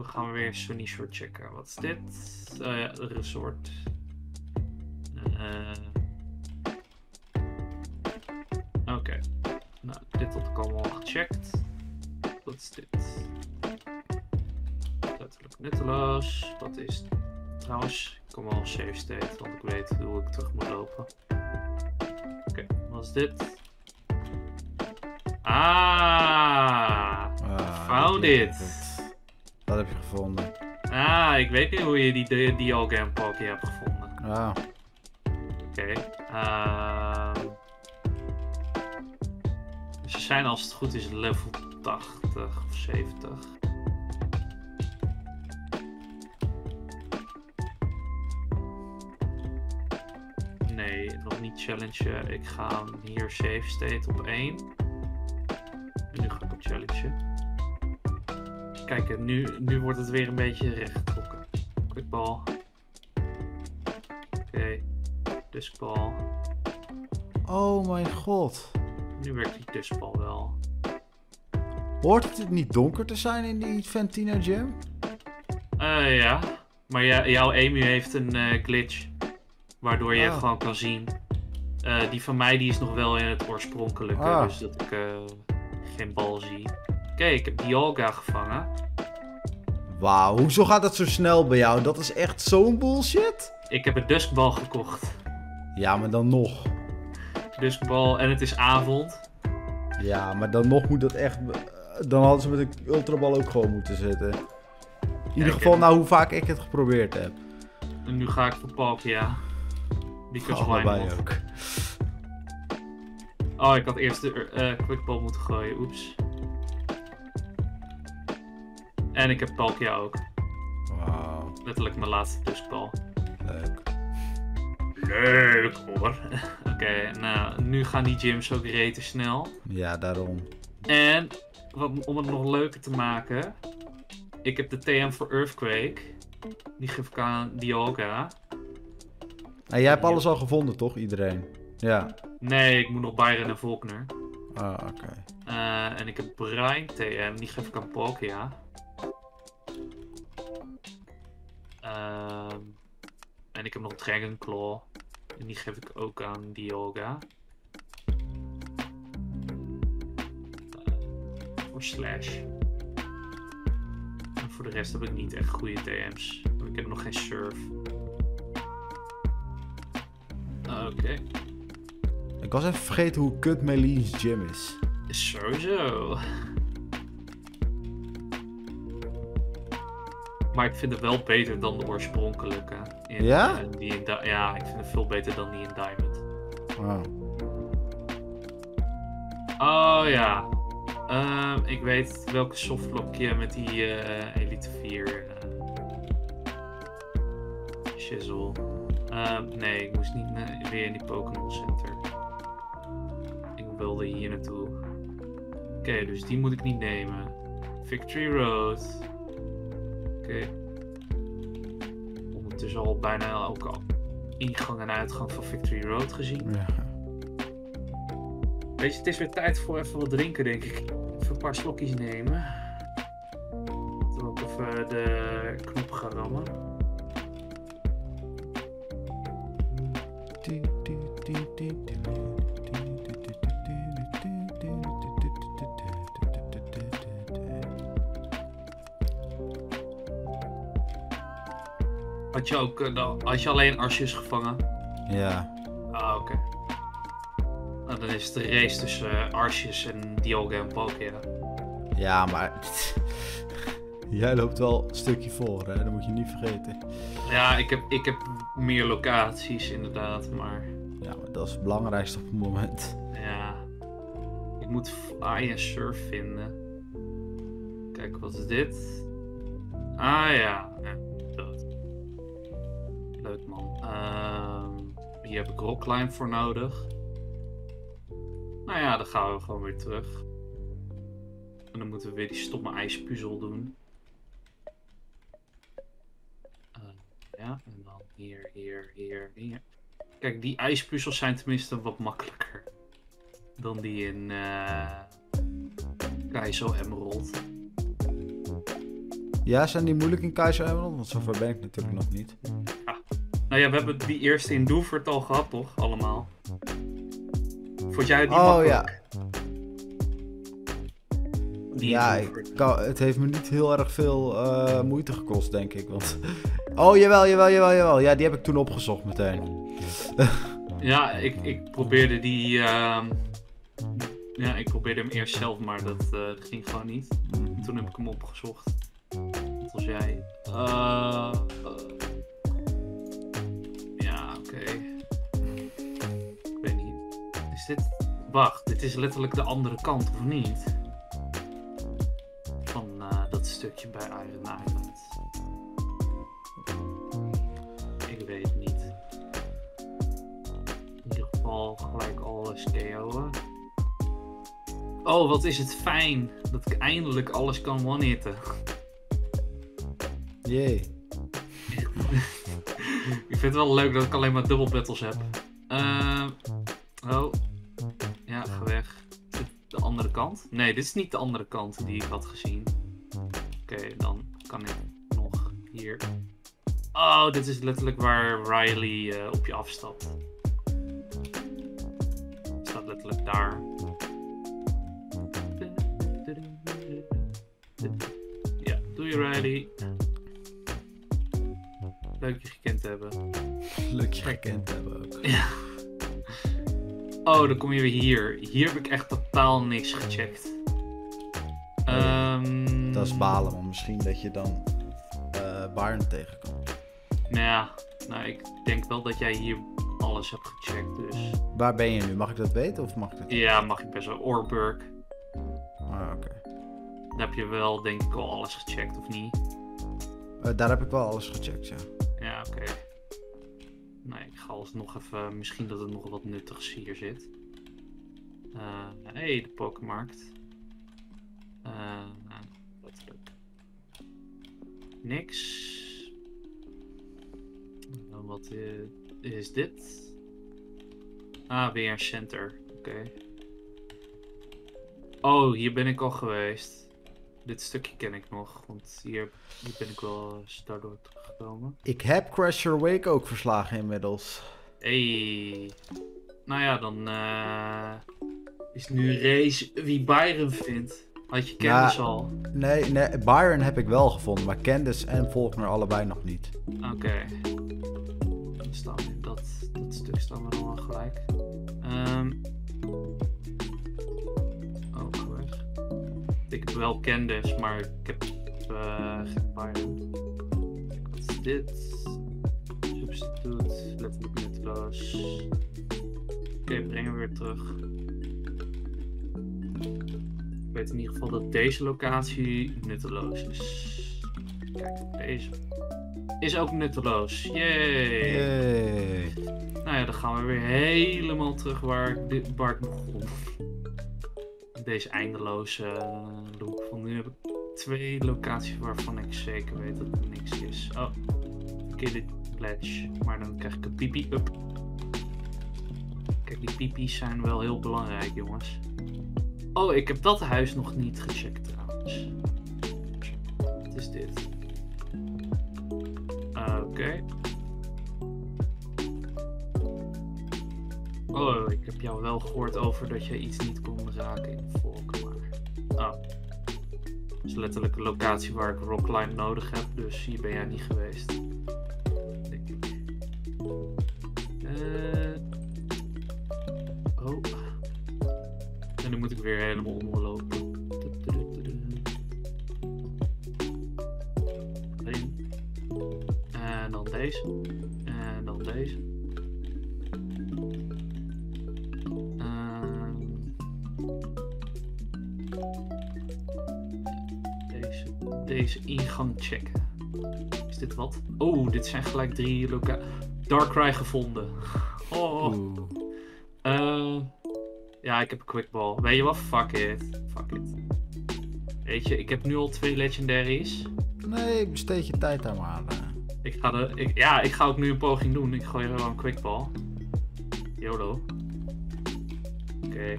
we gaan weer Sunny Shore checken. Wat is dit? Uh, ja, resort. Uh, Oké. Okay. Nou, dit had ik allemaal gecheckt. Wat is dit? Letterlijk nutteloos. Wat is Trouwens, ik kom al safe state, want ik weet hoe ik terug moet lopen. Oké, okay, wat is dit? Ah! ah found it! Wat heb je gevonden? Ah, ik weet niet hoe je die, die, die Algam Poké hebt gevonden. Ah. Oké. Okay. Uh, ze zijn als het goed is level 80 of 70. Nee, nog niet challengen. Ik ga hier save state op 1. En nu ga ik op challenge. Kijk, nu, nu wordt het weer een beetje recht getrokken. Quickball. Oké. Okay. Duskball. Oh mijn god. Nu werkt die duskball wel. Hoort het niet donker te zijn in die Ventina Gem? Uh, ja. Maar ja, jouw Emu heeft een uh, glitch. Waardoor je ah. gewoon kan zien. Uh, die van mij die is nog wel in het oorspronkelijke. Ah. Dus dat ik geen bal zie. Kijk, ik heb Dialga gevangen. Wauw, hoezo gaat dat zo snel bij jou? Dat is echt zo'n bullshit. Ik heb een duskbal gekocht. Ja, maar dan nog. Duskbal en het is avond. Ja, maar dan nog moet dat echt... Dan hadden ze met een ultrabal ook gewoon moeten zitten. In ieder geval, nou hoe vaak ik het geprobeerd heb. En nu ga ik voor Palkia. Because why not? ook. Oh, ik had eerst de uh, quickball moeten gooien. Oeps. En ik heb Palkia ook. Wauw. Letterlijk mijn laatste duskbal. Leuk. Leuk hoor. Oké, nou, nu gaan die gyms ook rete snel. Ja, daarom. En om het nog leuker te maken, ik heb de TM voor Earthquake. Die geef ik aan Dialga. En jij hebt alles al gevonden, toch? Iedereen? Ja. Nee, ik moet nog Byron en Volkner. Ah, oké. Uh, en ik heb Brian TM, die geef ik aan Palkia. Uh, en ik heb nog Dragon Claw. En die geef ik ook aan Dialga. Uh, voor Slash. En voor de rest heb ik niet echt goede TM's. Ik heb nog geen Surf. Oké. Ik was even vergeten hoe kut Meline's gym is. Sowieso. Maar ik vind het wel beter dan de oorspronkelijke. In, ja? Uh, die in ja, ik vind het veel beter dan die in Diamond. Wow. Oh ja. Uh, ik weet welke softlock je met die uh, Elite 4 uh, shizzle. Ehm, nee, ik moest niet weer in die Pokémon Center. Ik wilde hier naartoe. Oké, dus die moet ik niet nemen. Victory Road. Oké. Ondertussen al bijna ook al ingang en uitgang van Victory Road gezien. Ja. Weet je, het is weer tijd voor even wat drinken, denk ik. Even een paar slokjes nemen. Toen ik even de knop gaan rammen. Uh, had je alleen Arsjes gevangen? Ja. Ah, oké. Okay. Nou, dan is het de race tussen uh, Arsjes en Dioga en Palkia. Ja, maar jij loopt wel een stukje voor, hè? dat moet je niet vergeten. Ja, ik heb, ik heb meer locaties inderdaad, maar... Ja, maar dat is het belangrijkste op het moment. Ja. Ik moet Fly en Surf vinden. Kijk, wat is dit? Ah ja, ja dat. Uh, hier heb ik Rockline voor nodig. Nou ja, dan gaan we gewoon weer terug. En dan moeten we weer die stomme ijspuzzel doen. Uh, ja, en dan hier, hier, hier, hier. Kijk, die ijspuzzels zijn tenminste wat makkelijker dan die in uh, Kaizo Emerald. Ja, zijn die moeilijk in Kaiser Emerald? Want zover ben ik natuurlijk nog niet. Nou ja, we hebben die eerste in Doevert al gehad, toch? Allemaal. Vond jij die Oh? Die Ja, ik kan- het heeft me niet heel erg veel eh, moeite gekost, denk ik. Want... Oh, jawel, jawel, jawel, jawel. Ja, die heb ik toen opgezocht meteen. Ja, ik, ik probeerde die... ehm, Ja, ik probeerde hem eerst zelf, maar dat, eh, dat ging gewoon niet. Toen heb ik hem opgezocht. Net als jij. Eh, oké. Ik weet niet. Is dit... Wacht, dit is letterlijk de andere kant, of niet? Van eh, dat stukje bij Iron Island. Ik weet het niet. In ieder geval gelijk alles KO'en. Oh, wat is het fijn dat ik eindelijk alles kan one-hitten. Jee. ik vind het wel leuk dat ik alleen maar dubbel battles heb. Eh, oh. Ja, ga weg. De andere kant? Nee, dit is niet de andere kant die ik had gezien. Oké, dan kan ik nog hier. Oh, dit is letterlijk waar Riley eh, op je afstapt. Het staat letterlijk daar. Ja, doe je Riley. Leuk je gekend te hebben. Leuk je gekend hebben ook. Ja. Oh, dan kom je weer hier. Hier heb ik echt totaal niks gecheckt. Ehm, Dat is balen, maar misschien dat je dan Byron tegenkomt. Nou ja, nou, ik denk wel dat jij hier alles hebt gecheckt. Dus Waar ben je nu? Mag ik dat weten of mag ik dat? ja, mag ik best wel. Orburg. Ah, oké. Daar heb je wel, denk ik, al alles gecheckt, of niet? Eh, daar heb ik wel alles gecheckt, ja. Ja, oké. Nee, ik ga alsnog even. Misschien dat er nog wat nuttigs hier zit. Hé, hey, de Pokémarkt. Eh, wat leuk. Niks. Nou, wat eh, is dit? Ah, weer een center. Oké. Oh, hier ben ik al geweest. Dit stukje ken ik nog, want hier, hier ben ik wel daardoor teruggekomen. Ik heb Crasher Wake ook verslagen inmiddels. Hey. Nou ja, dan eh, is nu race wie Byron vindt. Had je kennis Nou, al? Nee, nee, Byron heb ik wel gevonden, maar Candice en Volkner allebei nog niet. Oké. Dat, dat stuk staan we dan wel gelijk. Ehm Ik heb wel Candice, maar ik heb eh, geen. Kijk, wat is dit? Substitute, letterlijk nutteloos. Oké, brengen we weer terug. Ik weet in ieder geval dat deze locatie nutteloos is. Kijk, deze is ook nutteloos. Yay! Yay. Nou ja, dan gaan we weer helemaal terug waar ik, dit- waar ik begon. Deze eindeloze eh, loop. Want nu heb ik twee locaties waarvan ik zeker weet dat er niks is. Oh, verkeerde ledge. Maar dan krijg ik een pipi up. Kijk, die pipi's zijn wel heel belangrijk, jongens. Oh, ik heb dat huis nog niet gecheckt trouwens. Wat is dit? Oké. Oh, ik heb jou wel gehoord over dat je iets niet kon raken in volk, maar... Oh. Dat is letterlijk een locatie waar ik rockline nodig heb, dus hier ben jij niet geweest. Denk ik. Eh... Oh. En nu moet ik weer helemaal. Eén. En dan deze. Checken. Is dit wat? Oh, dit zijn gelijk drie loca... Darkrai gevonden. Oh. Eh, ja, ik heb een quickball. Weet je wat? Fuck it. Fuck it. Weet je, ik heb nu al twee legendaries. Nee, besteed je tijd daar maar aan. eh. Ik ga de, ik, ja, ik ga ook nu een poging doen. Ik gooi er wel een quickball. YOLO. Oké. Ik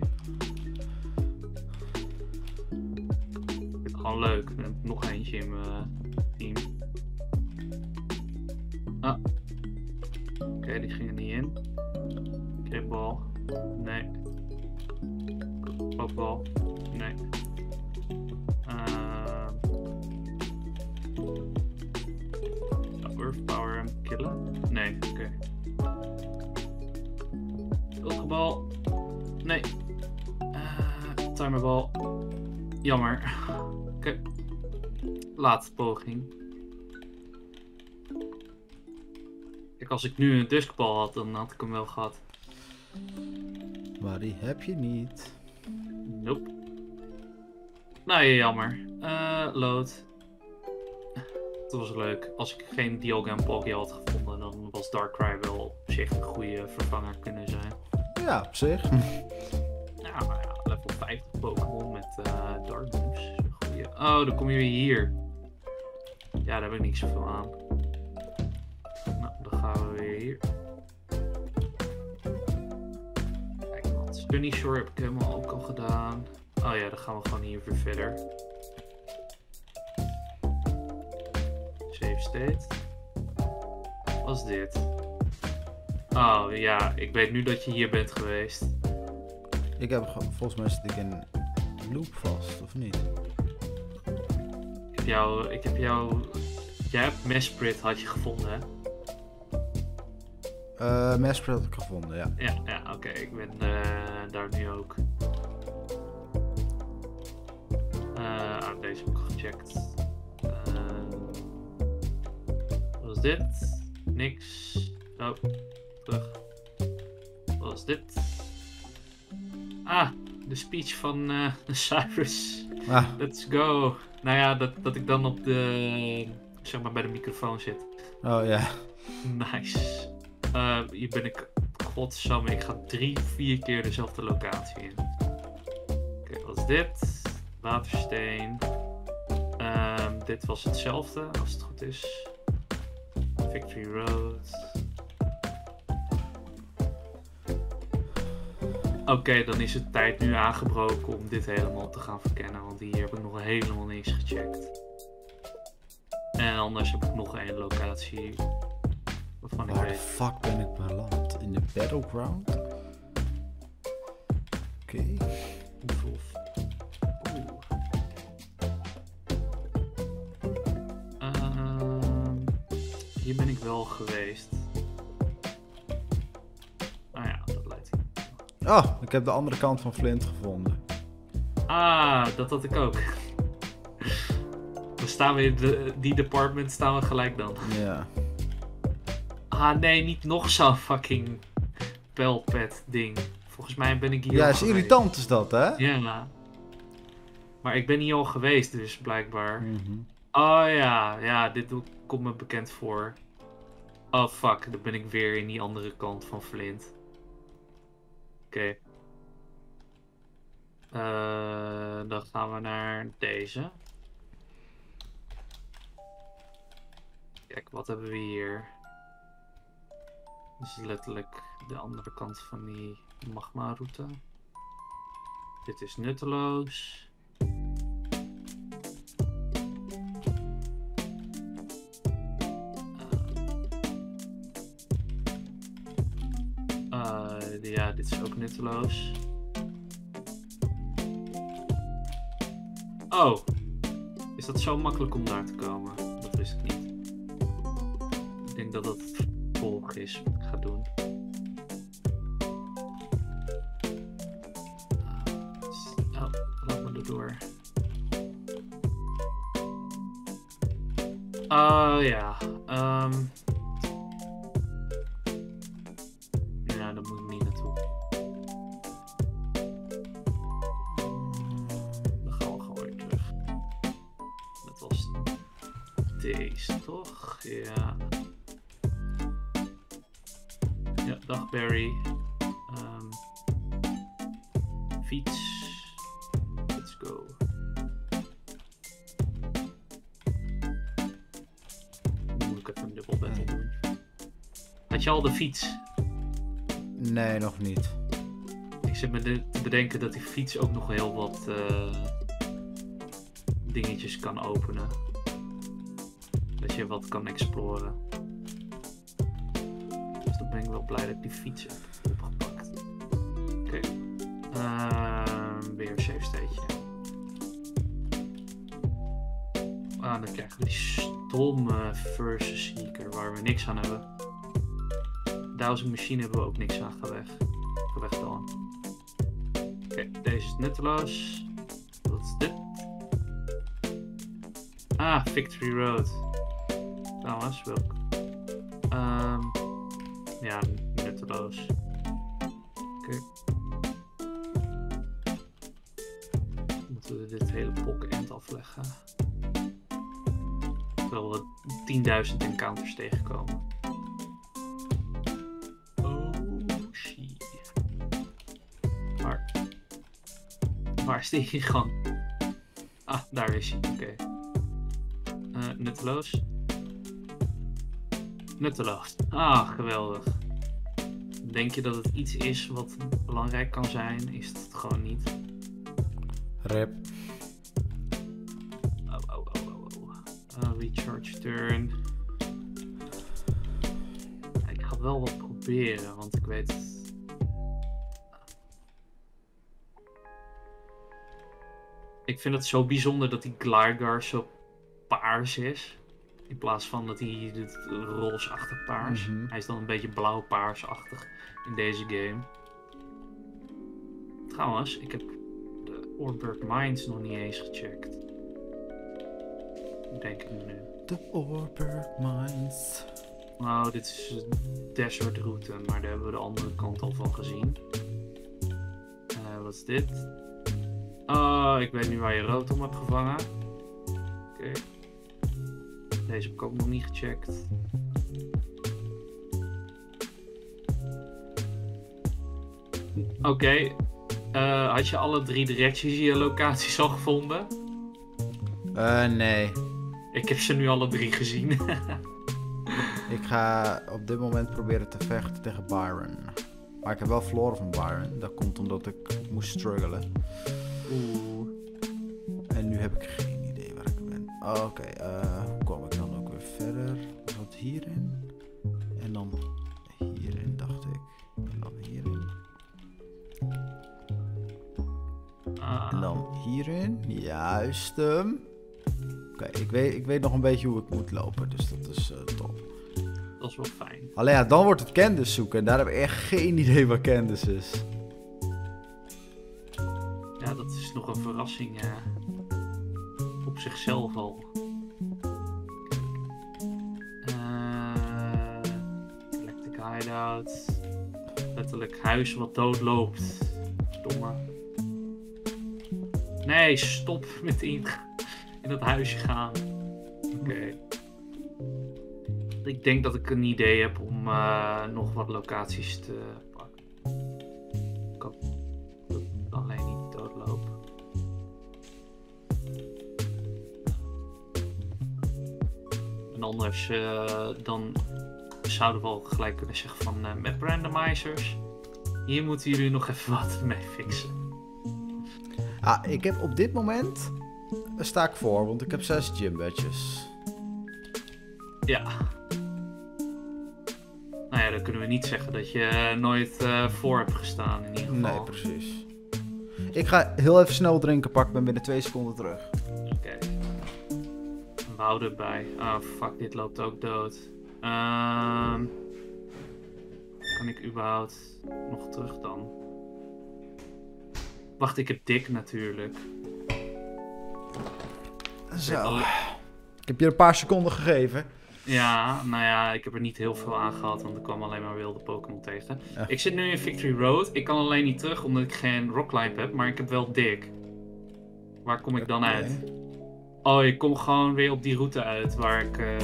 leuk. Ik nog eentje in mijn Ah. Oké, die gingen niet in. Kickbal. Nee. Popbal. Nee. Zou Earth Power hem killen? Nee, oké. Ultrabal. Nee. Eh timerbal. Jammer. Laatste poging. Kijk, als ik nu een duskbal had, dan had ik hem wel gehad. Maar die heb je niet. Nope. Nou, ja, jammer. Eh, load. Dat was leuk. Als ik geen Diogo en Poggy had gevonden, dan was Darkrai wel op zich een goede vervanger kunnen zijn. Ja, op zich. Ja, maar ja, level 50 Pokémon met eh Dark Moves. Goeie. Oh, dan kom je weer hier. Ja, daar heb ik niet zoveel aan. Nou, dan gaan we weer hier. Kijk, wat Sunny Shore heb ik helemaal ook al gedaan. Oh ja, dan gaan we gewoon hier weer verder. Save state. Wat is dit? Oh ja, ik weet nu dat je hier bent geweest. Ik heb ge- volgens mij zit ik in loop vast, of niet? Ik heb jou, ik heb jou, jij hebt Mesprit had je gevonden hè? Eh Mesprit had ik gevonden, ja. Ja, ja oké, ik ben eh, daar nu ook. Eh, ah, deze heb ik gecheckt. Eh, wat was dit? Niks. Oh, terug. Wat was dit? Ah, de speech van Cyrus. Ah, Let's go. Nou ja, dat, dat ik dan op de, zeg maar bij de microfoon zit. oh ja. Nice. Eh, hier ben ik, godsamme, ik ga drie, vier keer dezelfde locatie in. Oké, wat is dit? Watersteen. Ehm, dit was hetzelfde, als het goed is. Victory Road. Oké, dan is het tijd nu aangebroken om dit helemaal te gaan verkennen, want hier heb ik nog helemaal niks gecheckt. En anders heb ik nog één locatie waarvan ik Waar de weet. fuck ben ik beland? In de battleground? Oké. Hoeveel? Ehm, hier ben ik wel geweest. Oh, ik heb de andere kant van Flint gevonden. Ah, dat had ik ook. We staan weer, de, die department staan we gelijk dan. Ja. Ah nee, niet nog zo'n fucking pelpet ding. Volgens mij ben ik hier Ja, al is geweest. irritant is dat, hè? Ja. Maar ik ben hier al geweest dus, blijkbaar. Mhm. Oh ja, ja, dit komt me bekend voor. Oh fuck, dan ben ik weer in die andere kant van Flint. Oké. Eh, dan gaan we naar deze. Kijk, wat hebben we hier? Dit is letterlijk de andere kant van die magma route. Dit is nutteloos. Ja, dit is ook nutteloos. Oh, is dat zo makkelijk om daar te komen? Dat wist ik niet. Ik denk dat dat het volg is wat ik ga doen. Ah, Oh, laat me erdoor. Oh ja, ehm. Al de fiets? Nee, nog niet. Ik zit me te bedenken dat die fiets ook nog heel wat eh, dingetjes kan openen. Dat je wat kan exploren. ben ik wel blij dat ik die fiets heb opgepakt. Oké. Ehm, weer een safe stateje. Ah, dan krijgen we die stomme versus seeker waar we niks aan hebben. Dowsing machine hebben we ook niks aan. Ga weg. Ga weg dan. Oké, deze is nutteloos. Wat is dit? Ah, Victory Road. Trouwens, welk? Ehm ja, nutteloos. Oké. Moeten we dit hele pokken afleggen? Terwijl we 10.000 encounters tegenkomen. Waar is die? Ah, daar is hij. Oké. Eh, nutteloos. Nutteloos. Ah, geweldig. Denk je dat het iets is wat belangrijk kan zijn? Is het gewoon niet? Rip. Oh, oh, oh, oh, oh. Uh, recharge turn. Ik ga wel wat proberen, want ik weet... Ik vind het zo bijzonder dat die Gligar zo paars is. In plaats van dat hij het roosachtig paars. Mhm. Hij is dan een beetje blauw-paarsachtig in deze game. Trouwens, ik heb de Orbert Mines nog niet eens gecheckt. Denk ik nu. De Orbert Mines. Nou, dit is een desert route, maar daar hebben we de andere kant al van gezien. Eh, wat is dit? Oh, ik weet nu waar je rood om hebt gevangen. Oké. Deze heb ik ook nog niet gecheckt. Oké. Eh, had je alle drie directies in je locaties al gevonden? Eh, nee. Ik heb ze nu alle drie gezien. Ik ga op dit moment proberen te vechten tegen Byron. Maar ik heb wel verloren van Byron. Dat komt omdat ik moest struggelen. Oeh. En nu heb ik geen idee waar ik ben. Oh, Oké, eh, hoe kwam ik dan ook weer verder? Wat hierin? En dan hierin, dacht ik. En dan hierin. Ah. En dan hierin. Juist hem. Oké, ik, weet, ik weet nog een beetje hoe ik moet lopen. Dus dat is eh, top. Dat is wel fijn. Alleen ja, dan wordt het Candice zoeken. En daar heb ik echt geen idee waar Candice is. Nog een verrassing eh, op zichzelf al. Electric Hideout. Letterlijk huis wat doodloopt. Stomme. Nee, stop met in, in dat huisje gaan. Oké. Ik denk dat ik een idee heb om eh, nog wat locaties te Eh, dan zouden we al gelijk kunnen zeggen van eh met randomizers. Hier moeten jullie nog even wat mee fixen. Ah, ik heb op dit moment... Sta ik voor, want ik heb zes gym badges. Ja. Nou ja, dan kunnen we niet zeggen dat je eh, nooit voor hebt gestaan in ieder geval. Nee, precies. Ik ga heel even snel drinken pakken. ben binnen twee seconden terug. Houden erbij. Ah, fuck, dit loopt ook dood. Ehm kan ik überhaupt nog terug dan? Wacht, ik heb dik natuurlijk. Zo. Alle- Ik heb je een paar seconden gegeven. Ja, nou ja, ik heb er niet heel veel aan gehad, want ik kwam alleen maar wilde Pokémon tegen. Ja. Ik zit nu in Victory Road. Ik kan alleen niet terug omdat ik geen Rockclimb heb, maar ik heb wel dik. Waar kom ik dan uit? Oh, ik kom gewoon weer op die route uit waar ik eh,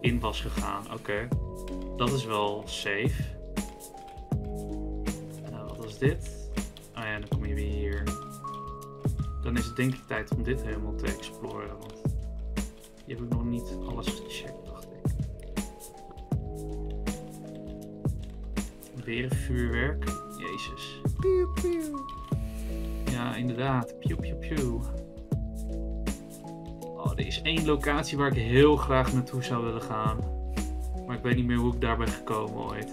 in was gegaan. Oké. Dat is wel safe. Eh, wat was dit? Oh ja, dan kom je weer hier. Dan is het denk ik tijd om dit helemaal te exploren. Want hier heb ik nog niet alles gecheckt, dacht ik. Weer een vuurwerk. Jezus. Pieuw, pieuw. Ja, inderdaad. Pew, pew, pew. Oh, er is één locatie waar ik heel graag naartoe zou willen gaan. Maar ik weet niet meer hoe ik daar ben gekomen ooit.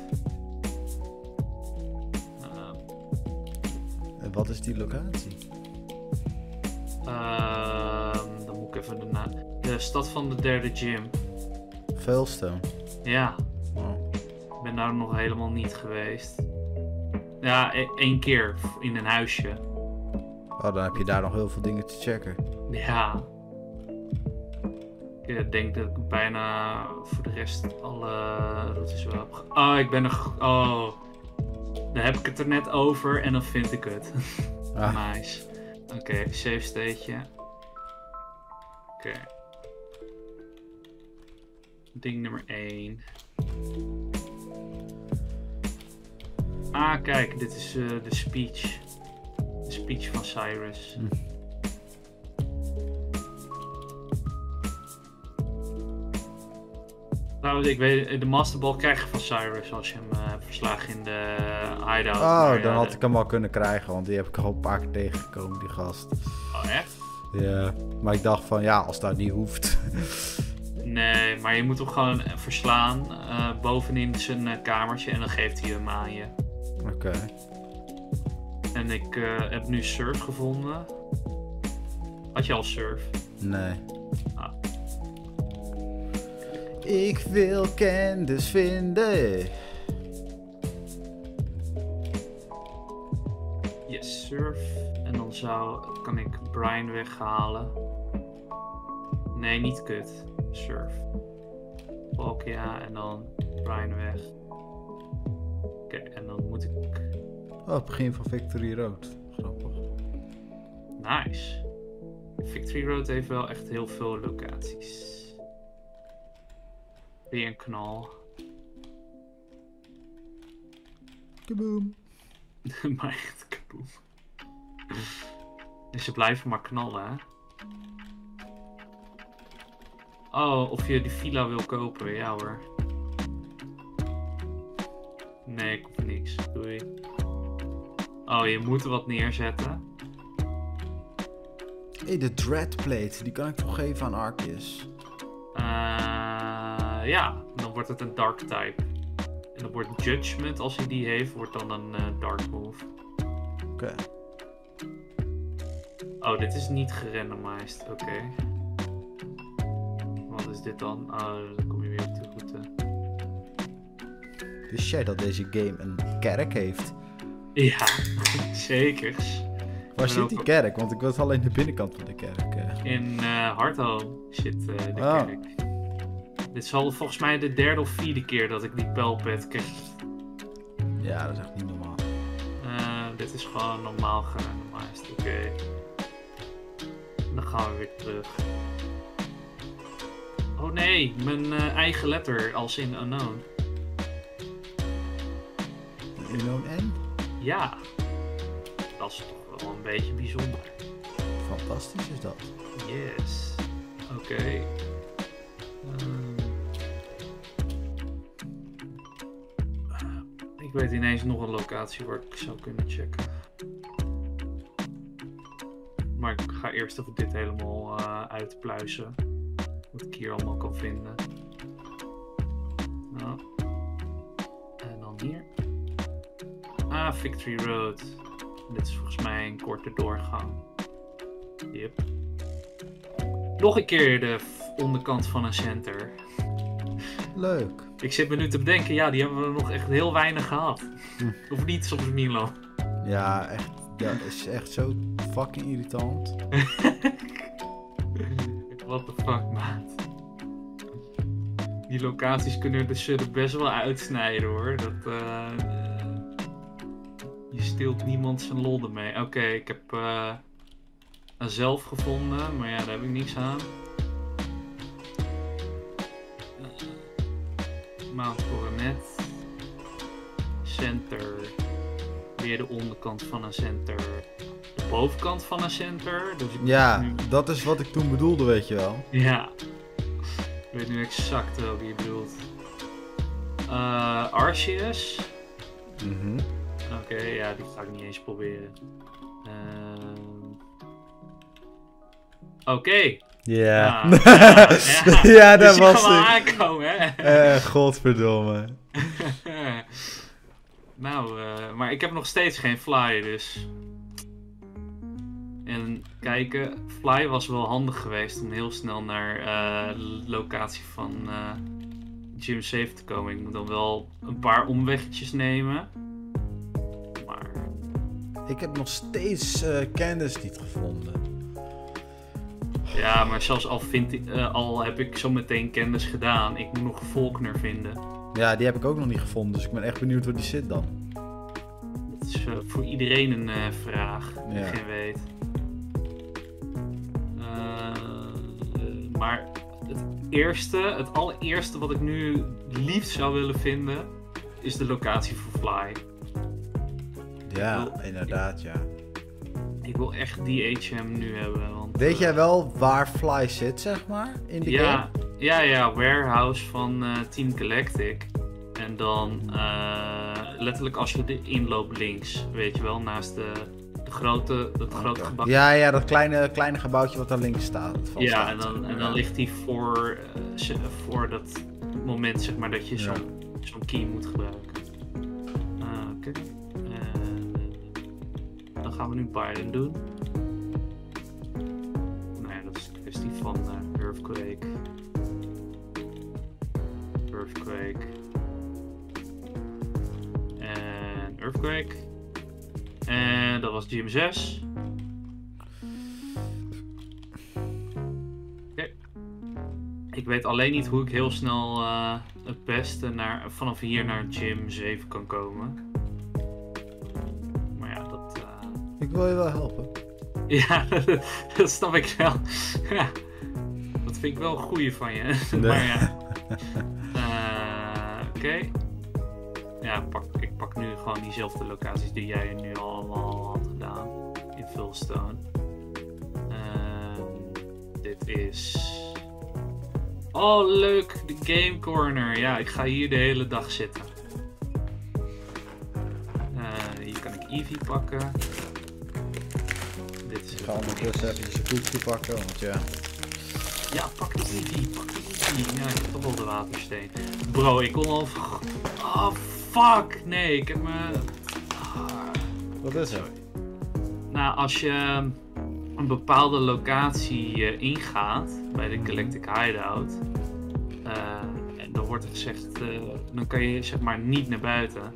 Ehm, En wat is die locatie? ehm, dan moet ik even de naam. De stad van de derde gym. Veilstone. Ja, Oh. ik ben daar nog helemaal niet geweest. Ja, e- één keer in een huisje. oh, dan heb je daar nog heel veel dingen te checken. Ja. Ik eh, denk dat ik bijna voor de rest alle routes wel heb Oh, ik ben nog... Oh. Dan heb ik het er net over en dan vind ik het. Ah, Nice. Oké, save stateje. Oké. Ding nummer 1. Ah, kijk, dit is eh, de speech. De speech van Cyrus. Hm. Trouwens, ik weet, de masterball krijg je van Cyrus als je hem eh, hebt verslagen in de hideout. oh, Maar dan ja, had de- ik hem al kunnen krijgen, want die heb ik al een paar keer tegengekomen, die gast. Oh, echt? Ja, maar ik dacht van ja, als dat niet hoeft. Nee, maar je moet hem gewoon verslaan eh, bovenin zijn eh, kamertje en dan geeft hij hem aan je. Oké. En ik eh, heb nu surf gevonden. Had je al surf? Nee. Ah. Ik wil Candice vinden. Yes, surf. En dan zou, kan ik Brian weghalen. Nee, niet kut. Surf. Palkia en dan Brian weg. Oké, en dan moet ik... Oh, het begin van Victory Road. Grappig. Nice. Victory Road heeft wel echt heel veel locaties. Weer een knal. Kaboom. maar echt kaboom. Dus ze blijven maar knallen, hè? Oh, of je die villa wil kopen, ja hoor. Nee, ik hoef niks. Doei. Oh, je moet er wat neerzetten. Hé, hey, de Dreadplate, die kan ik toch geven aan Arceus? Eh, ja, dan wordt het een dark type. En dan wordt Judgment, als hij die heeft, wordt dan een eh, dark move. Oké. Oh, dit is niet gerandomized. Oké. Wat is dit dan? Oh, dan kom je weer op de route. Wist jij dat deze game een kerk heeft? Ja, zeker. Waar zit die kerk? Want ik weet alleen de binnenkant van de kerk. eh. In eh Hardhome zit eh, de Ah. kerk. Dit zal volgens mij de derde of vierde keer dat ik die pelpet krijg. Ja, dat is echt niet normaal. Eh, dit is gewoon normaal gerandomized. Oké. Dan gaan we weer terug. Oh nee, mijn eh, eigen letter als in unknown. Unknown N? Ja. Dat is toch wel een beetje bijzonder. Fantastisch is dat. Yes. Oké. Weet ineens nog een locatie waar ik zou kunnen checken. Maar ik ga eerst even dit helemaal eh, uitpluizen. Wat ik hier allemaal kan vinden. Nou. En dan hier. Ah, Victory Road. Dit is volgens mij een korte doorgang. Yep. Nog een keer de onderkant van een center. Leuk. Ik zit me nu te bedenken, ja, die hebben we nog echt heel weinig gehad. Hm. Of niet, soms Milo. Ja, echt. Dat is echt zo fucking irritant. What the fuck, maat. Die locaties kunnen de zullen best wel uitsnijden hoor. Dat, eh, eh, je steelt niemand zijn lol ermee. Oké, ik heb eh, een zelf gevonden, maar ja, daar heb ik niks aan. Mount Coronet. Center. Weer de onderkant van een center. De bovenkant van een center. Dus ik Ja, nu- dat is wat ik toen bedoelde, weet je wel. ja. Ik weet nu exact welke je bedoelt. Eh Arceus. Mhm. Oké, ja, die ga ik niet eens proberen. Ehm. Oké, Ja. Ah, ja, ja. ja, Dus dat die was ik. aankomen, hè? Eh, godverdomme. nou, eh, maar ik heb nog steeds geen flyer, dus. En kijken, fly was wel handig geweest om heel snel naar eh, locatie van eh Gym 7 te komen. Ik moet dan wel een paar omweggetjes nemen. Maar Ik heb nog steeds eh Candice niet gevonden. Ja, maar zelfs al, vind ik, eh, al heb ik zo meteen kennis gedaan, ik moet nog Volkner vinden. Ja, die heb ik ook nog niet gevonden, dus ik ben echt benieuwd waar die zit dan. Dat is eh, voor iedereen een eh, vraag die Ja. geen weet. Maar het eerste, het allereerste wat ik nu liefst zou willen vinden, is de locatie voor Fly. Ja, inderdaad, ja. Ik wil echt die HM nu hebben. Want, Weet eh, jij wel waar Fly zit, zeg maar, in de ja, game? ja, ja, warehouse van eh, Team Galactic. En dan eh, letterlijk als je erin loopt links, weet je wel, naast de, de grote, dat grote gebouw. Ja, ja, dat kleine, kleine gebouwtje wat daar links staat. Ja, staat. en dan, en dan ligt hij voor, eh, ze- voor dat moment zeg maar dat je Ja. zo'n key moet gebruiken. Ah, Oké. Eh, dan gaan we nu Biden doen. Nou ja, dat is een kwestie van eh, Earthquake. Earthquake. En Earthquake. En dat was Gym 6. Ik weet alleen niet hoe ik heel snel eh, het beste naar, vanaf hier naar Gym 7 kan komen. Ik wil je wel helpen. ja, dat snap ik wel. Ja, dat vind ik wel een goeie van je. Nee. maar ja. Eh, Oké. Ja, pak, ik pak nu gewoon diezelfde locaties die jij nu allemaal had gedaan. In Fullstone. Ehm, dit is... Oh, leuk. De Game Corner. Ja, ik ga hier de hele dag zitten. Eh, hier kan ik Eevee pakken. Ga ondertussen even een koekje pakken, want ja. Ja, pak Eevee. Pak Eevee. Ja, ik heb toch wel de watersteen. Bro, ik kon al... Oh, fuck. Nee, ik heb me... Ah. Wat is er? Nou, als je een bepaalde locatie eh, ingaat bij de Galactic Hideout, eh, en dan wordt er gezegd, eh, dan kan je zeg maar niet naar buiten,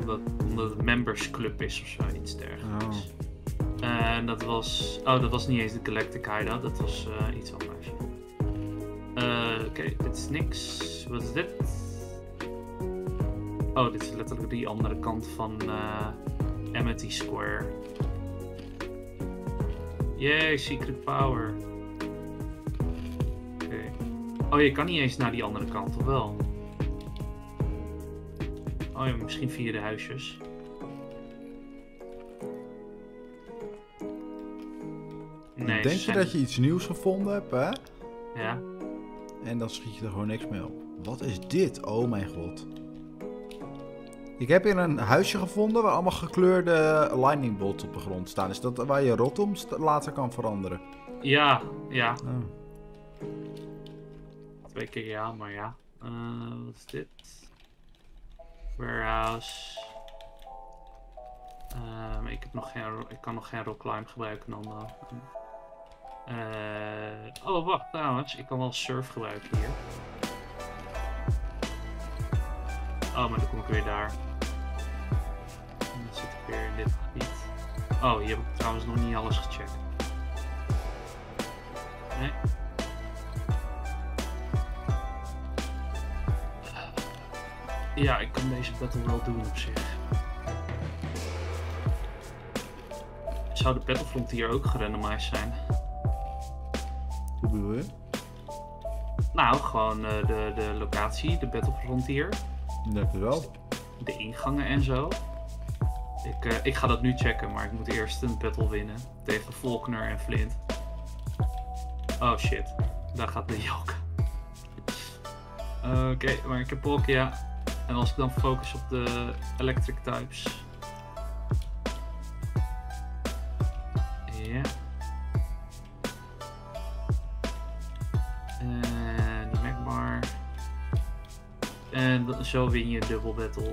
omdat, omdat het members club is of zoiets dergelijks. Oh. En dat was, oh, dat was niet eens de Galactic Hideout, dat was eh, iets anders. Eh, Oké, dit is niks. Wat is dit? Oh, dit is letterlijk die andere kant van eh Amity Square. Yay, Secret Power. Oké. Oh, je kan niet eens naar die andere kant, of wel? Oh ja, misschien via de huisjes. Nee, Denk je dat je iets nieuws gevonden hebt, hè? Ja. En dan schiet je er gewoon niks mee op. Wat is dit? Oh mijn god. Ik heb hier een huisje gevonden waar allemaal gekleurde lightning bolts op de grond staan. Is dat waar je rotom st- later kan veranderen? Ja, ja. Oh. Twee keer ja, maar ja. Eh, wat is dit? Warehouse. Ehm, ik, heb nog geen, ik kan nog geen rock climb gebruiken dan. wel. Eh, oh, wacht trouwens. Ik kan wel surf gebruiken hier. Oh, maar dan kom ik weer daar. En dan zit ik weer in dit gebied. Oh, hier heb ik trouwens nog niet alles gecheckt. Nee. Ja, ik kan deze battle wel doen op zich. Zou de Battlefront hier ook gerandomized zijn? Hoe bedoel je? Nou, gewoon eh, de, de locatie, de Battlefront hier. Denk het wel. De ingangen en zo. Ik, eh, ik ga dat nu checken, maar ik moet eerst een battle winnen. Tegen Volkner en Flint. Oh shit, daar gaat de Jok. Oké, maar ik heb Palkia. En als ik dan focus op de electric types. Ja. En zo win je een dubbel battle.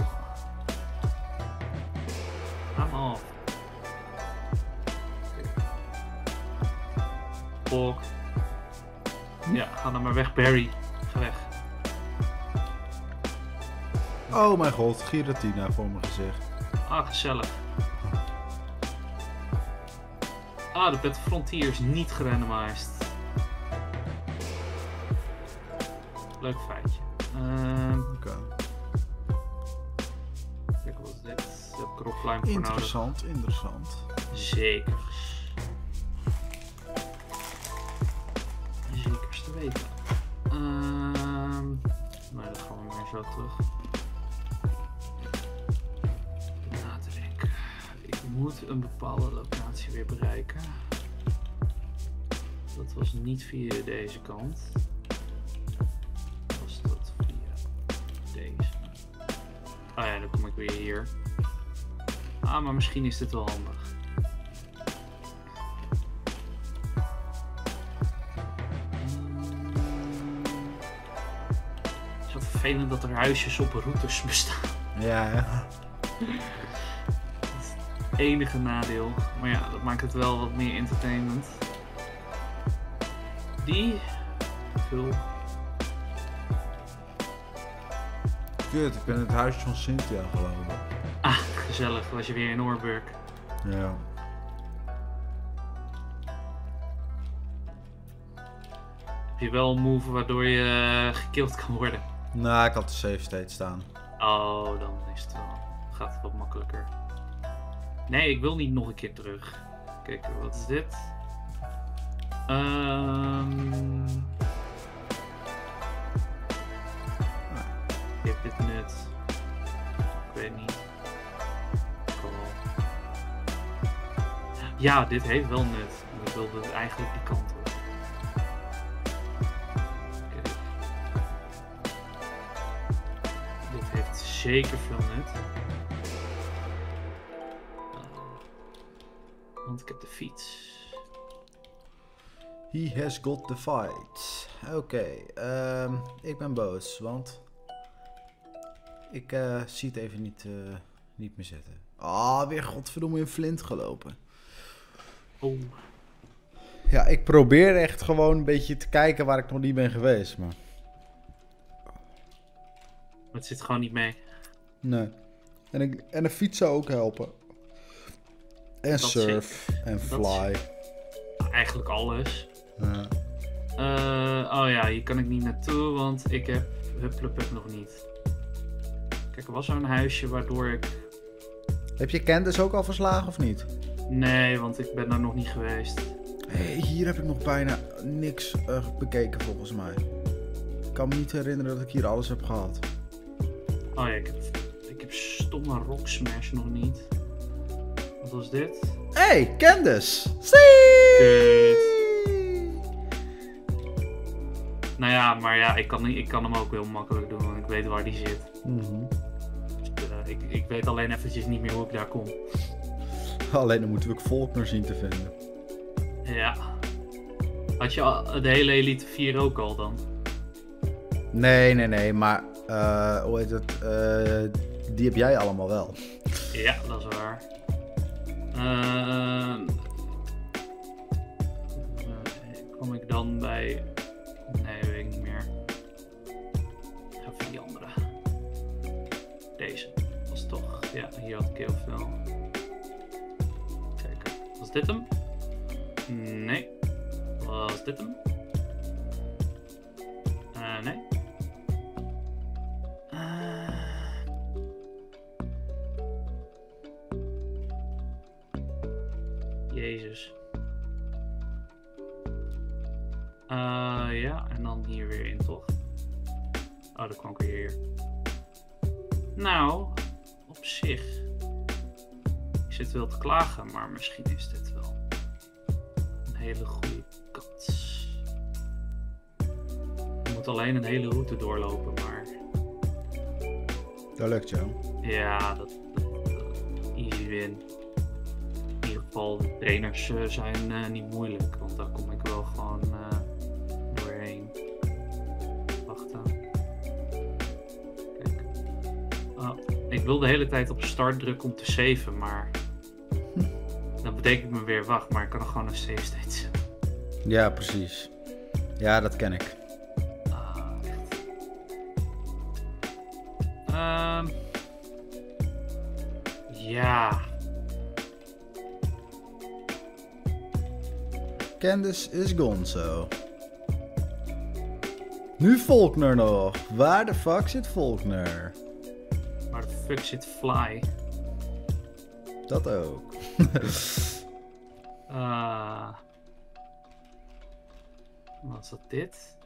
Af. Volk. Ja, ga dan maar weg, Barry. Ga weg. Oh mijn god, Giratina voor mijn gezicht. Ah, gezellig. Ah, de Battle Frontier is niet gerandomized. Leuk feitje. Offline voor nodig. Interessant, interessant. Zeker. Zekers te weten. Ehm nou, dan gaan we weer zo terug. Na te denken. Ik moet een bepaalde locatie weer bereiken. Dat was niet via deze kant. Maar misschien is dit wel handig. Het is wat vervelend dat er huisjes op routes bestaan. Ja, ja. Enige nadeel. Maar ja, dat maakt het wel wat meer entertainment. Die. Vul. Kut, ik ben het huisje van Cynthia gelopen. Gezellig. Was je weer in Oorburg. Ja. Heb je wel een move waardoor je eh, gekild kan worden? Nou, ik had de safe state staan. Oh, dan is het wel. Gaat het wat makkelijker. Nee, ik wil niet nog een keer terug. Kijk, wat is dit? Ehm. Heeft dit nut? Ik weet niet. Ja, dit heeft wel nut. Ik wilde eigenlijk die kant op. Dit heeft zeker veel nut. Eh, Want ik heb de fiets. He has got the fight. Oké, ehm, ik ben boos, want ik eh, zie het even niet, eh, niet meer zitten. Ah, weer godverdomme in Flint gelopen. Oh, Ja, ik probeer echt gewoon een beetje te kijken waar ik nog niet ben geweest, maar... het zit gewoon niet mee. Nee. En, ik, en een fiets zou ook helpen. En Dat surf. En fly. Eigenlijk alles. Ja. Eh, oh ja, hier kan ik niet naartoe, want ik heb Hupplepup nog niet. Kijk, er was zo'n huisje waardoor ik... Heb je Candace ook al verslagen of niet? Nee, want ik ben daar nog niet geweest. Hey, hier heb ik nog bijna niks eh, bekeken volgens mij. Ik kan me niet herinneren dat ik hier alles heb gehad. Oh ja, ik heb, ik heb stomme Rock Smash nog niet. Wat was dit? Hey, Candace! Kut. Nou ja, maar ja, ik kan, ik kan hem ook heel makkelijk doen, want ik weet waar die zit. Mhm. Dus, eh, ik, ik weet alleen eventjes niet meer hoe ik daar kom. Alleen dan moeten we ook Volkner zien te vinden. Ja. Had je al- de hele Elite 4 ook al dan? Nee, nee, nee, maar eh, hoe heet het? Eh, die heb jij allemaal wel. Ja, dat is waar. Ehm, eh, kom ik dan bij. Nee, weet ik niet meer. Ik ga voor die andere. Deze was toch. Ja, hier had ik heel veel. Dit hem? Nee. Was dit hem? Eh, nee. Eh, Jezus. Eh ja, en dan hier weer in, toch? Oh, dan kwam ik weer hier. Nou, op zich. Ik zit wel te klagen, maar misschien is dit hele goede kans. Je moet alleen een hele route doorlopen, maar Dat lukt jou. ja, dat, dat- dat- easy win. In ieder geval, de trainers eh, zijn eh, niet moeilijk, want daar kom ik wel gewoon eh, doorheen. Wacht dan. Kijk, wil de hele tijd op start drukken om te saven, maar... Dan bedenk ik me weer, wacht, maar ik kan er gewoon een save state zetten. Ja, precies. Ja, dat ken ik. Ah, echt. Ehm. ja. Candice is gone zo. Nu Volkner nog. Waar de fuck zit Volkner? Waar de fuck zit Fly? Dat ook. Ah. Wat is dat dit?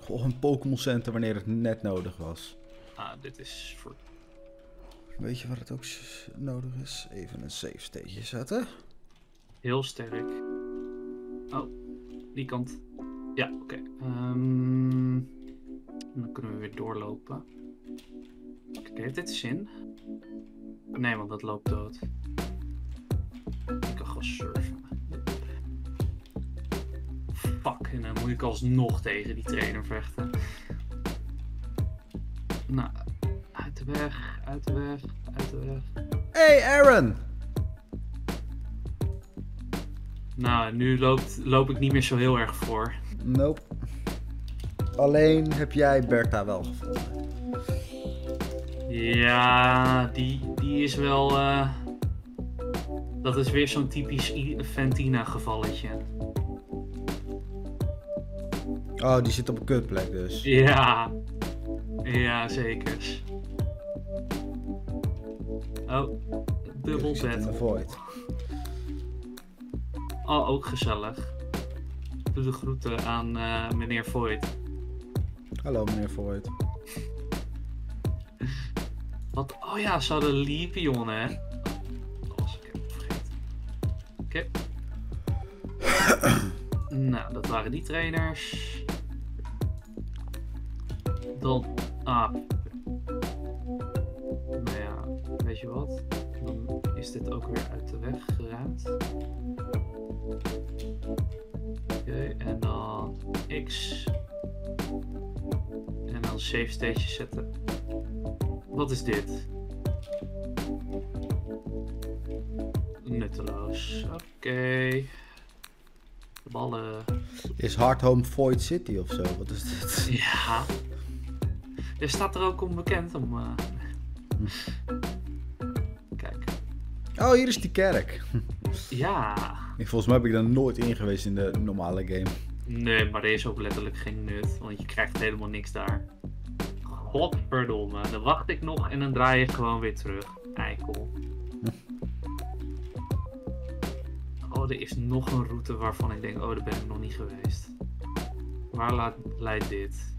Goh, een Pokémon Center wanneer het net nodig was. Ah, dit is voor... Weet je wat het ook nodig is? Even een save stage zetten. Heel sterk. Oh, die kant. Ja, oké. Ehm, dan kunnen we weer doorlopen. Kijk, heeft dit zin? Nee, want dat loopt dood. Ik kan gewoon surfen. Fuck, en dan moet ik alsnog tegen die trainer vechten. Nou, uit de weg, uit de weg, uit de weg. Hey Aaron! Nou, nu loopt, loop ik niet meer zo heel erg voor. Nope. Alleen heb jij Bertha wel gevonden. Ja, die, die is wel. eh, dat is weer zo'n typisch Ventina gevalletje. Oh, die zit op een kutplek dus. Ja, ja zeker. Oh, dubbel in bed. void. Oh, ook gezellig. Doe de groeten aan eh, meneer Voigt. Hallo meneer Void. Wat? Oh ja, ze hadden Leapion, hè? Dat was ik vergeten. Oké. nou, dat waren die trainers. Dan... Ah. Nou ja, weet je wat? Dan is dit ook weer uit de weg geruimd. Oké, en dan X. En dan save stage zetten. Wat is dit? Nutteloos. Oké. Ballen. Is Hard Home Void City of zo? Wat is dit? Ja. Je staat er ook onbekend om. eh. Kijk. Oh, hier is die kerk. Ja. Ik, volgens mij heb ik daar nooit in geweest in de normale game. Nee, maar er is ook letterlijk geen nut. Want je krijgt helemaal niks daar. Godverdomme. Dan wacht ik nog en dan draai ik gewoon weer terug. Eikel. Oh, er is nog een route waarvan ik denk, oh, daar ben ik nog niet geweest. Waar laat, leidt dit?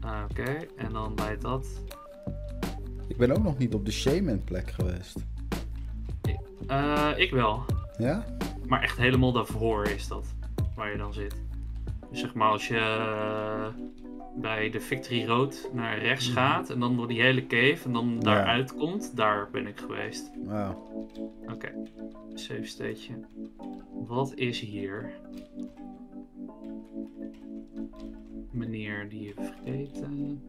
Ah, Oké, en dan leidt dat. Ik ben ook nog niet op de Shaman plek geweest. Eh, ik wel. Ja? Maar echt helemaal daarvoor is dat. Waar je dan zit. Dus zeg maar als je eh, bij de Victory Road naar rechts gaat. En dan door die hele cave. En dan daaruit komt. Daar ben ik geweest. Wow. Oké. Save stateje. Wat is hier? Meneer die je vergeten.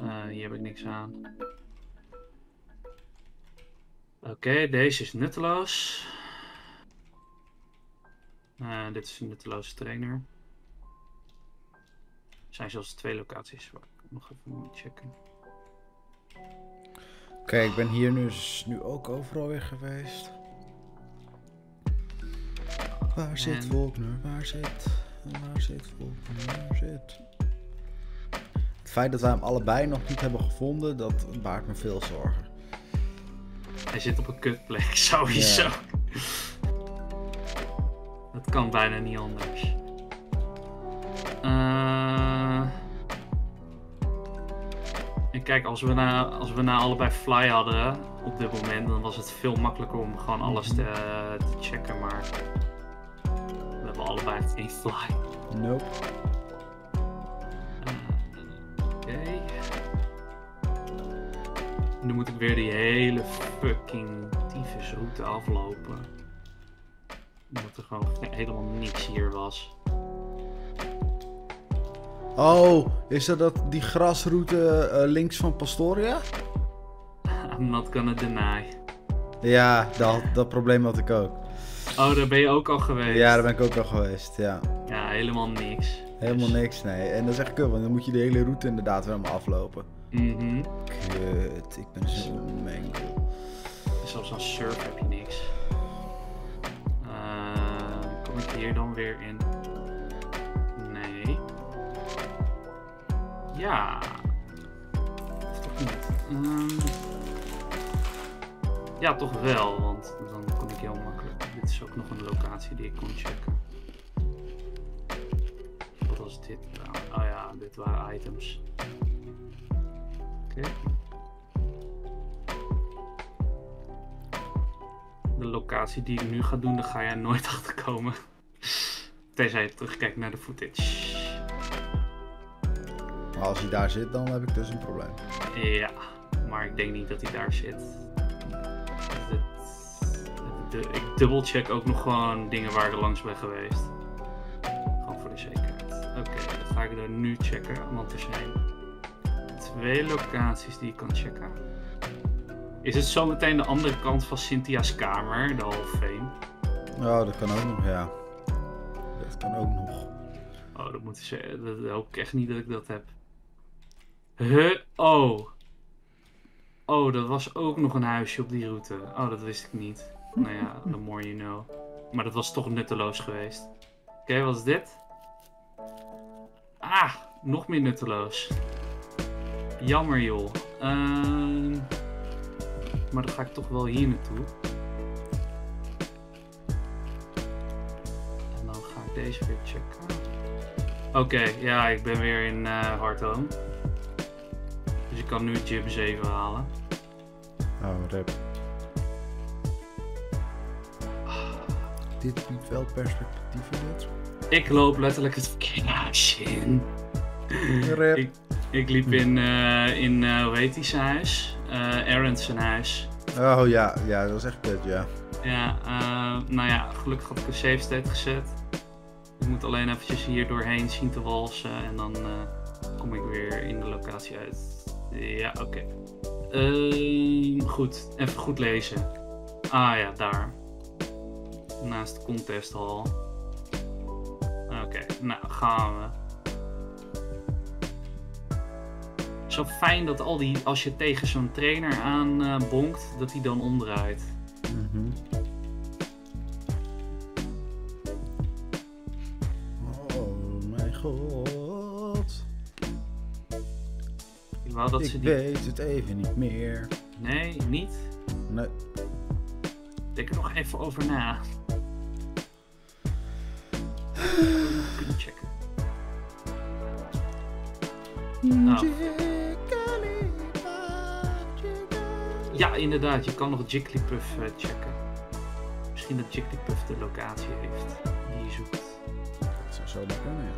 Eh, hier heb ik niks aan. Oké, deze is nutteloos. Eh, dit is een nutteloze trainer. Er zijn zelfs twee locaties waar ik nog even moet checken. Oké, ik ben hier nu, nu ook overal weer geweest. Waar zit Volkner? Waar zit... Waar zit Volkner? Waar zit... Het feit dat wij hem allebei nog niet hebben gevonden, dat baart me veel zorgen. Hij zit op een kutplek, sowieso. Dat kan bijna niet anders. Eh, En kijk, als we, na, als we na allebei fly hadden op dit moment, dan was het veel makkelijker om gewoon alles te, te checken. Maar we hebben allebei geen fly. Nope. Eh, Oké. Nu moet ik weer die hele fucking tyfusroute aflopen. Omdat er gewoon ge- helemaal niks hier was. Oh, is dat, dat die grasroute eh, links van Pastoria? I'm not gonna deny. Ja, dat, dat probleem had ik ook. Oh, daar ben je ook al geweest? Ja, daar ben ik ook al geweest, ja. Ja, helemaal niks. Helemaal Dus- niks, nee. En dat is echt kut, want dan moet je de hele route inderdaad weer helemaal aflopen. Mhm. Kut, ik ben zo'n mengel. Zelfs als surf heb je niks. Eh, kom ik hier dan weer in? Ja. Of toch niet? Ja, toch wel, want dan kom ik heel makkelijk. Dit is ook nog een locatie die ik kon checken. Wat was dit? nou? Oh ja, dit waren items. Oké. de locatie die ik nu ga doen, daar ga jij nooit achter komen. Tenzij je terugkijkt naar de footage. Maar als hij daar zit, dan heb ik dus een probleem. Ja, maar ik denk niet dat hij daar zit. Het- de, ik dubbelcheck ook nog gewoon dingen waar ik langs ben geweest. Gewoon voor de zekerheid. Oké, dan ga ik er nu checken, want er zijn twee locaties die ik kan checken. Is het zometeen de andere kant van Cynthia's kamer, de Hall of Fame? Oh, dat kan ook nog, ja. Dat kan ook nog. Oh, dat moeten ze. Dat hoop ik echt niet dat ik dat heb. Huh? Oh. Oh, dat was ook nog een huisje op die route. Oh, dat wist ik niet. Nou ja, the more you know. Maar dat was toch nutteloos geweest. Oké, wat is dit? Ah, nog meer nutteloos. Jammer joh. Ehm, maar dan ga ik toch wel hier naartoe. En dan ga ik deze weer checken. Oké, ja, ik ben weer in eh Hardhome. Dus ik kan nu Gym 7 halen. Oh, rip. Dit biedt wel perspectief in dit. Ik loop letterlijk het verkeerde huisje in. Rip. Ik, ik liep in, eh, in eh, hoe heet die zijn huis? Eh Aaron zijn huis. Oh ja, ja, dat was echt kut, ja. Ja, eh, nou ja, gelukkig had ik een save state gezet. Ik moet alleen eventjes hier doorheen zien te walsen en dan eh, kom ik weer in de locatie uit. Ja, oké. Ehm, goed, even goed lezen. Ah ja, daar. Naast de contest hall. Oké, nou gaan we. Zo fijn dat al die, als je tegen zo'n trainer aan eh, bonkt, dat hij dan omdraait. Mhm. Oh mijn god. Wou dat ik ze die... weet het even niet meer. Nee, niet? Nee. Denk er nog even over na. Kunnen checken. Nou. Ja, inderdaad. Je kan nog Jigglypuff eh, checken. Misschien dat Jigglypuff de locatie heeft die je zoekt. Dat zou zomaar kunnen, ja.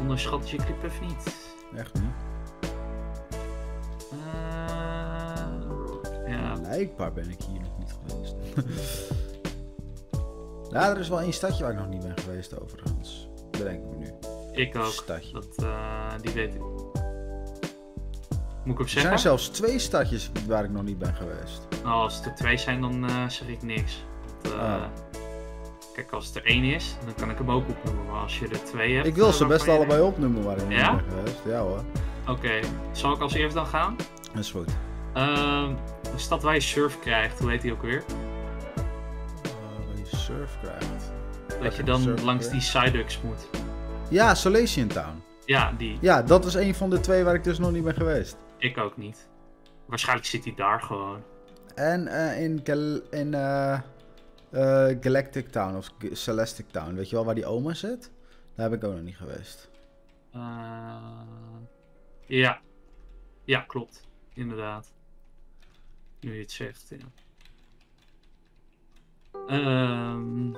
Onderschat Jigglypuff niet. Echt niet. Eh, ja, Blijkbaar ben ik hier nog niet geweest. ja, er is wel één stadje waar ik nog niet ben geweest, overigens. Bedenk ik me nu. ik ook. Stadje. Dat, eh, die weet ik. Moet ik Er zeggen? zijn zelfs twee stadjes waar ik nog niet ben geweest. Nou, als het er twee zijn, dan eh, zeg ik niks. Want, Ah. Kijk, als het er één is, dan kan ik hem ook opnoemen. Maar als je er twee hebt... Ik wil eh, ze best allebei opnoemen waar ik nog Ja? geweest. Ja hoor. Oké, zal ik als eerst dan gaan? Dat is goed. Ehm, de stad waar je surf krijgt, hoe heet die ook weer? Uh, waar je surf krijgt. Dat je je dan langs die? Psyducks moet. Ja, Solation Town. Ja, die. Ja, dat is een van de twee waar ik dus nog niet ben geweest. Ik ook niet. Waarschijnlijk zit hij daar gewoon. En eh, in, in eh, Galactic Town of Celestic Town, weet je wel waar die oma zit? Daar heb ik ook nog niet geweest. Eh, ja. Ja, klopt. Inderdaad. Nu je het zegt, ja. Ehm,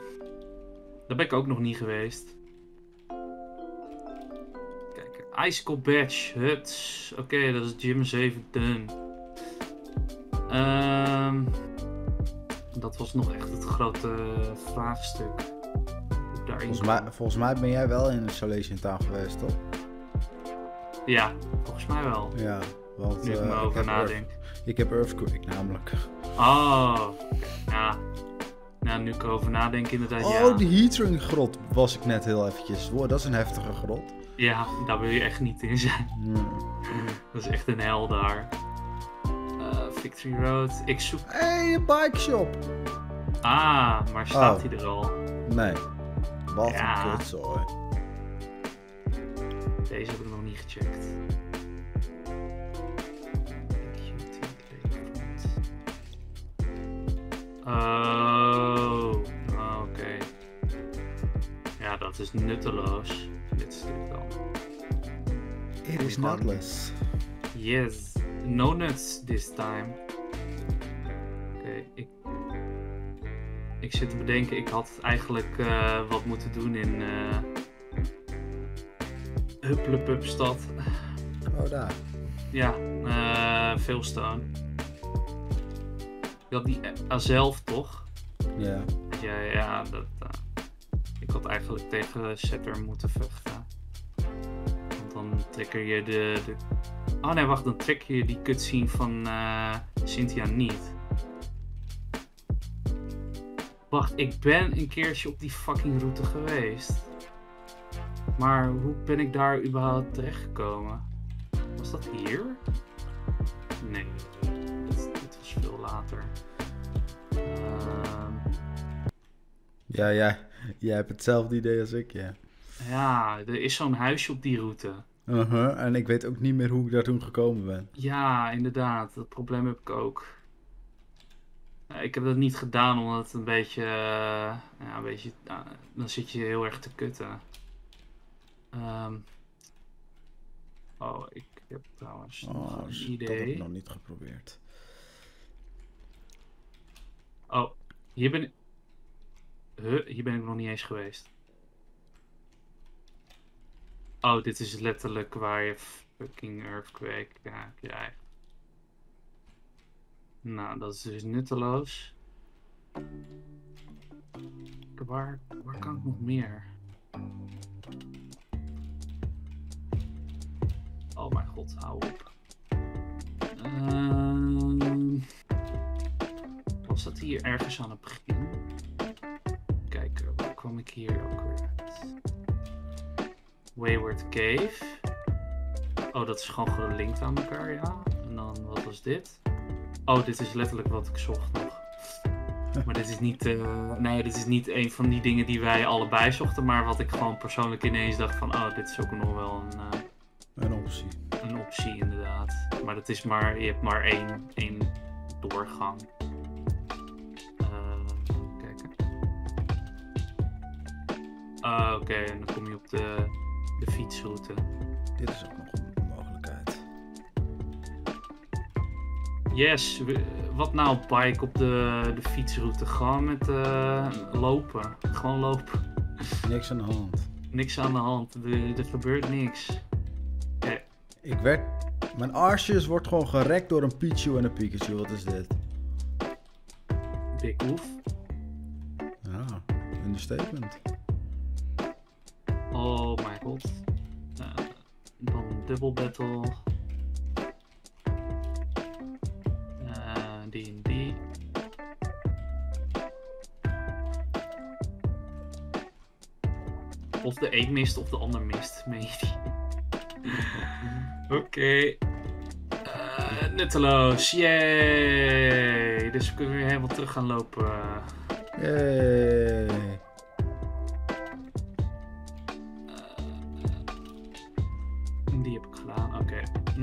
daar ben ik ook nog niet geweest. Kijk, Icicle Badge, Huts. Oké, dat is Gym 7 done. Ehm, dat was nog echt het grote vraagstuk. daarin Volgens mij, volgens mij ben jij wel in Isolation Town geweest, toch? Ja, volgens mij wel. Ja. Want, Nu ik eh, me over heb nadenk. Earth- ik heb Earthquake namelijk. Oh, ja. Nou, nu ik erover nadenk, inderdaad, Oh, ja. die Heatring grot was ik net heel eventjes. Wow, dat is een heftige grot. Ja, daar wil je echt niet in zijn. Hmm. Dat is echt een hel daar. Victory Road. Ik zoek... Hey, een bike shop! Ah, maar staat Oh. hij er al? Nee. Wat Ja. een kutzooi. Deze heb ik nog niet gecheckt. Oh, ah, oké. Ja, dat is nutteloos. Dit stuk dan. It is nutless. Yes, no nuts this time. Oké, ik. Ik zit te bedenken, ik had eigenlijk eh, wat moeten doen in. eh Hupplepupstad. Oh, daar. Ja, eh Veelstone. Je had die Azelf toch? Ja. Ja, ja, dat. ik had eigenlijk tegen Setter moeten vechten. Want dan trigger je de, de. Oh nee, wacht, dan trigger je die cutscene van eh, Cynthia niet. Wacht, ik ben een keertje op die fucking route geweest. Maar hoe ben ik daar überhaupt terechtgekomen? Was dat hier? Nee, dit, dit was veel later. Ehm, Ja, ja. Jij hebt hetzelfde idee als ik, ja. ja, er is zo'n huisje op die route. Uh-huh. En ik weet ook niet meer hoe ik daar toen gekomen ben. Ja, inderdaad. Dat probleem heb ik ook. Ik heb dat niet gedaan omdat het een beetje. eh, ja, een beetje eh, dan zit je heel erg te kutten. Ehm. oh, ik heb trouwens nog Oh, een shit, dat heb ik idee. nog niet geprobeerd. Oh, hier ben ik. Huh, hier ben ik nog niet eens geweest. Oh, dit is letterlijk waar je fucking earthquake ja, krijgt. Nou, dat is dus nutteloos. Waar, waar kan ik nog meer? Oh mijn god, hou op. Ehm was dat hier ergens aan het begin? Kijk, eh, waar kwam ik hier ook weer uit? Wayward Cave. Oh, dat is gewoon gelinkt aan elkaar, ja. En dan, wat was dit? Oh, dit is letterlijk wat ik zocht nog. Maar dit is niet, eh, nee, dit is niet een van die dingen die wij allebei zochten, maar wat ik gewoon persoonlijk ineens dacht van, oh, dit is ook nog wel een, eh, Een optie. een optie inderdaad. Maar dat is maar, je hebt maar één, één doorgang. Even kijken. Ah, Oké, en dan kom je op de, de fietsroute. Dit is ook nog een mogelijkheid. Yes, wat nou bike op de, de fietsroute? Gewoon met eh, lopen. Gewoon lopen. Niks aan de hand. Niks aan de hand. Er, er gebeurt niks. Ik werd... Mijn Arceus wordt gewoon gerekt door een Pichu en een Pikachu. Wat is dit? Big Oef. Ja, understatement. Oh mijn Eh, dan Double Battle. Eh, D&D. Of de een mist of de ander mist. meen je die? Oké. Eh, nutteloos. Yay. Dus we kunnen weer helemaal terug gaan lopen. Yay.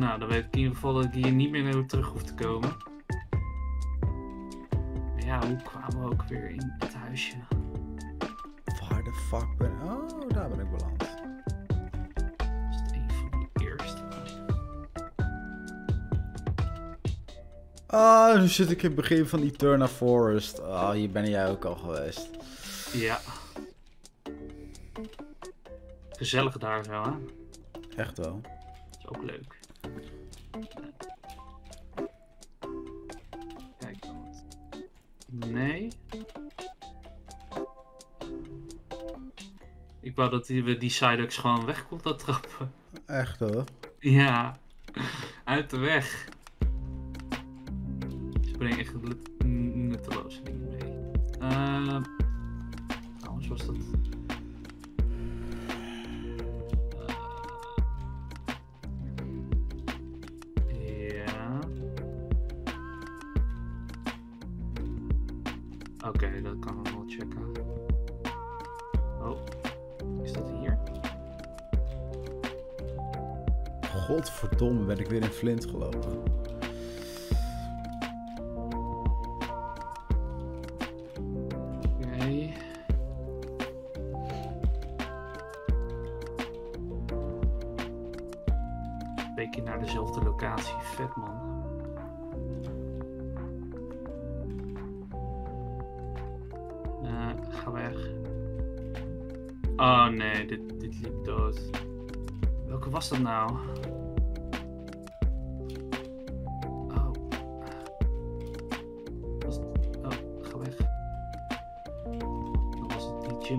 Nou, dan weet ik in ieder geval dat ik hier niet meer naar terug hoef te komen. Maar ja, hoe kwamen we ook weer in het huisje? Waar de fuck ben Oh, daar ben ik beland. Was het een van de eerste? Ah, nu zit ik in het begin van Eterna Forest. Ah, hier ben jij ook al geweest. Ja. Gezellig daar zo, hè? Echt wel. Dat is ook leuk. Kijk dan. Nee. Ik wou dat we die Psyducks gewoon weg konden trappen. Echt hoor. Ja, uit de weg. Ze brengen echt nut- nutteloze dingen mee. Uh, trouwens was dat... ben ik weer in Flint gelopen.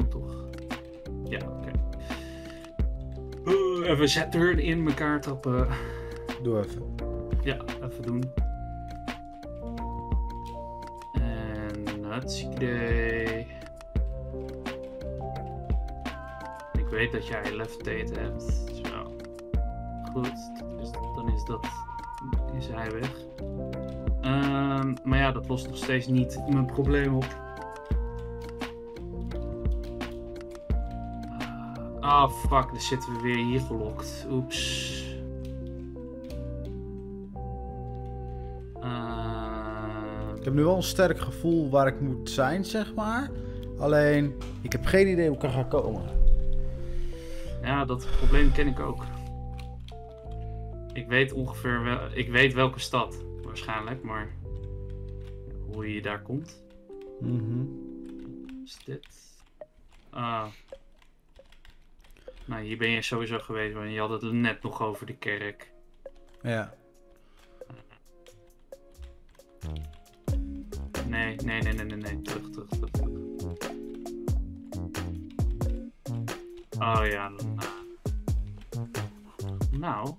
Toch? Ja, oké. Eh, even Saturn in elkaar tappen. Doe even. Ja, even doen. En hartstikke idee. Ik weet dat jij levitate hebt. Zo. Goed, dus dan is dat. Is hij weg. Ehm, maar ja, dat lost nog steeds niet mijn probleem op. Ah, oh fuck, dan zitten we weer hier gelokt. Oeps. Ehm, Ik heb nu wel een sterk gevoel waar ik moet zijn, zeg maar. Alleen, ik heb geen idee hoe ik er ga komen. ja, dat probleem ken ik ook. Ik weet ongeveer wel, ik weet welke stad waarschijnlijk, maar hoe je daar komt. Mhm. Is dit? Ah. Nou, hier ben je sowieso geweest, maar je had het net nog over de kerk. Ja. Nee, nee, nee, nee, nee, nee. Terug, terug, terug, terug. Oh ja. nou. Nou.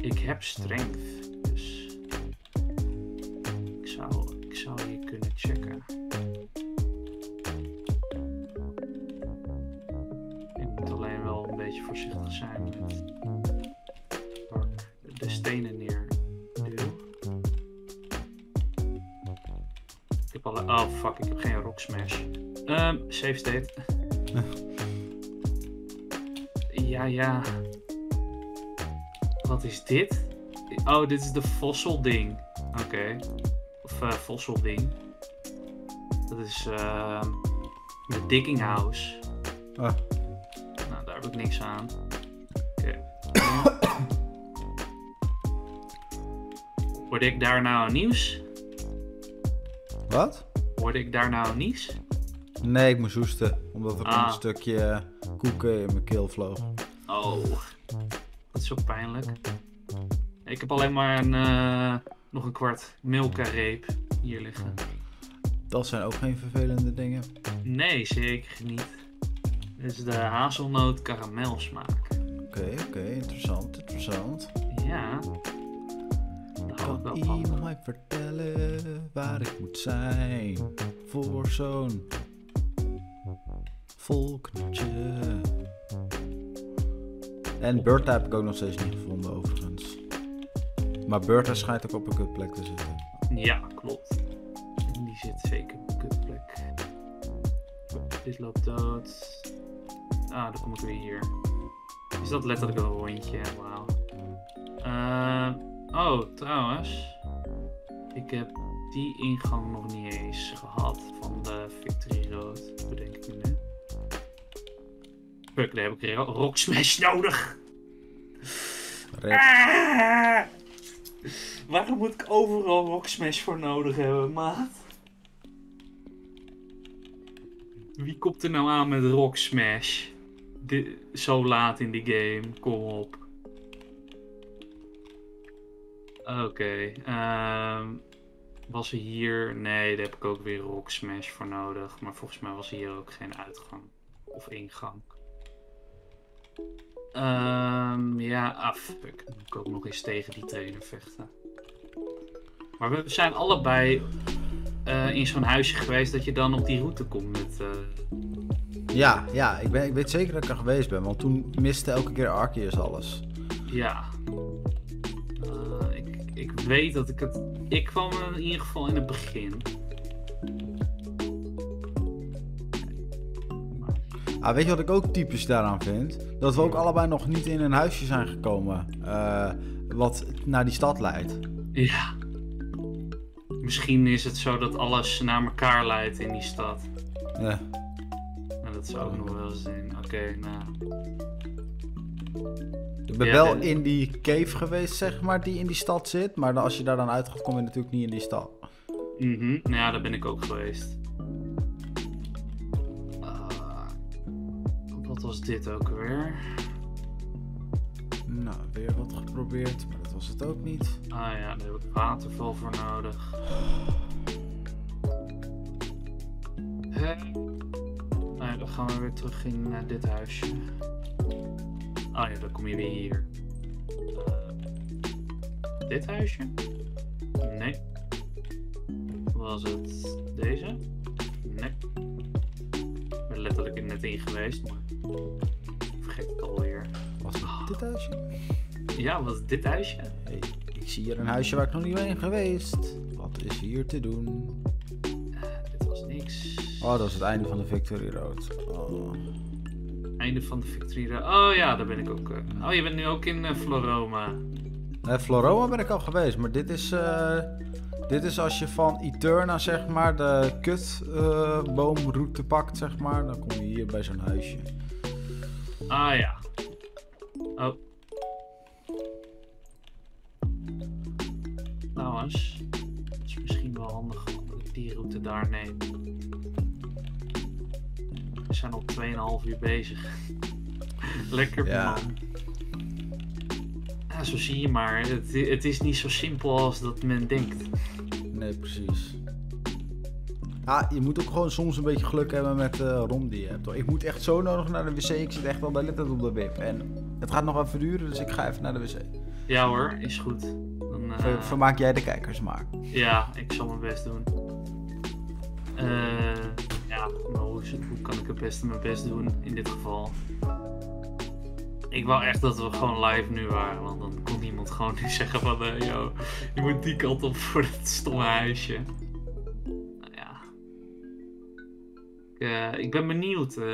Ik heb strength, dus. Ik zou, ik zou hier kunnen checken. Fuck, ik heb geen rock smash. Ehm, save state. ja, ja. Wat is dit? Oh, dit is de fossil ding. Oké. Of eh fossil ding. Dat is ehm de digging house. Ah, Nou, daar heb ik niks aan. Oké. Word ik daar nou nieuws? wat? Word ik daar nou nieuws? Nee, ik moest hoesten. Omdat er Ah. een stukje koeken in mijn keel vloog. Oh, dat is zo pijnlijk. Ik heb alleen maar een, eh, nog een kwart Milka-reep hier liggen. Dat zijn ook geen vervelende dingen. Nee, zeker niet. Dit is de hazelnoot karamelsmaak. Oké, oké, interessant, interessant. Ja. Kan iemand mij vertellen waar ik moet zijn voor zo'n volknutje? En Bertha heb ik ook nog steeds niet gevonden, overigens. Maar Bertha schijnt ook op een kutplek te zitten. Ja, klopt. En die zit zeker op een kutplek. Dit loopt dood. Ah, dan kom ik weer hier. Is dat letterlijk een rondje? Wauw. Eh, oh, trouwens. Ik heb die ingang nog niet eens gehad van de Victory Road. Bedenk ik me nu. Fuck, daar heb ik Rock Smash nodig. Ah! Waarom moet ik overal Rock Smash voor nodig hebben, maat? Wie komt er nou aan met Rock Smash? Zo laat in die game, kom op. Oké, ehm, Was er hier... Nee, daar heb ik ook weer Rock Smash voor nodig. Maar volgens mij was hier ook geen uitgang. Of ingang. Ehm ja, ah fuck. Dan moet ik ook nog eens tegen die trainer vechten. Maar we zijn allebei eh, in zo'n huisje geweest dat je dan op die route komt met... eh, Ja, ja ik, ben, ik weet zeker dat ik er geweest ben, want toen miste elke keer Arceus alles. Ja. Weet dat ik het. Ik kwam in ieder geval in het begin. Ah, weet je wat ik ook typisch daaraan vind? Dat we ook allebei nog niet in een huisje zijn gekomen eh, wat naar die stad leidt. Ja. Misschien is het zo dat alles naar elkaar leidt in die stad. Ja. Nou, dat zou ook nog wel zijn. Oké, nou. Ik ben Ja, wel in die cave geweest, zeg maar, die in die stad zit. Maar als je daar dan uit gaat, kom je natuurlijk niet in die stad. Mhm. Nou ja, daar ben ik ook geweest. Ah, wat was dit ook alweer? Nou, weer wat geprobeerd, maar dat was het ook niet. Ah ja, daar heb ik waterval voor nodig. Hè? Nou ja, dan gaan we weer terug in naar dit huisje. Ah ja, dan kom je weer hier. Eh, dit huisje? Nee. Was het deze? Nee. Ik ben letterlijk er net in geweest, maar ik vergeet het alweer. Was het dit huisje? Ja, was het dit huisje? Hey, ik zie hier een huisje waar ik nog niet ben geweest. Wat is hier te doen? Dit was niks. Oh, dat is het einde van de Victory Road. Oh. Einde van de Victory. Oh ja, daar ben ik ook. eh. Oh, je bent nu ook in eh, Floroma. Nee, Floroma ben ik al geweest, maar dit is, eh, dit is als je van Eterna, zeg maar, de kutboomroute pakt, zeg maar. Dan kom je hier bij zo'n huisje. Ah ja. Oh. Trouwens, het is misschien wel handig dat ik die route daar neem. We zijn al 2,5 uur bezig. Lekker Ja. man. Ja, zo zie je maar. Het, het is niet zo simpel als dat men denkt. Nee, precies. Ah, je moet ook gewoon soms een beetje geluk hebben met de rom die je hebt. hoor. Ik moet echt zo nodig naar de wc. Ik zit echt de hele tijd op de wip. En het gaat nog even duren, dus ik ga even naar de wc. Ja hoor, is goed. Dan, eh, Ver- Vermaak jij de kijkers maar. Ja, ik zal mijn best doen. Eh, ja, hoe, kan ik het beste mijn best doen in dit geval? Ik wou echt dat we gewoon live nu waren, want dan kon iemand gewoon nu zeggen van, eh yo, je moet die kant op voor het stomme huisje. Nou ja. Ik, eh, ik ben benieuwd, eh,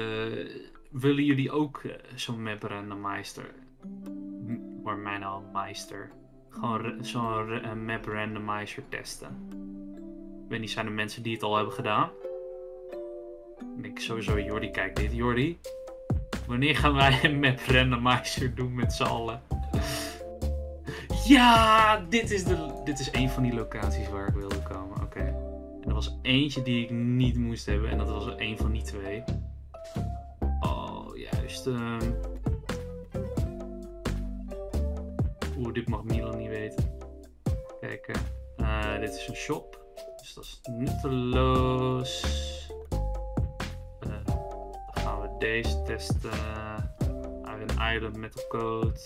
willen jullie ook zo'n map randomizer? M- Voor mij nou een meister. Gewoon zo'n een map randomizer testen. Ik weet niet, zijn er mensen die het al hebben gedaan? Ik sowieso, Jordi, kijk dit. Jordi, wanneer gaan wij een map randomizer doen met z'n allen? Ja, dit is, de, dit is een van die locaties waar ik wilde komen. Oké. En er was eentje die ik niet moest hebben en dat was een van die twee. Oh, juist. ehm. Oeh, dit mag Milan niet weten. Kijken. eh, dit is een shop. Dus dat is nutteloos. Deze testen. Iron Island Metal Coat.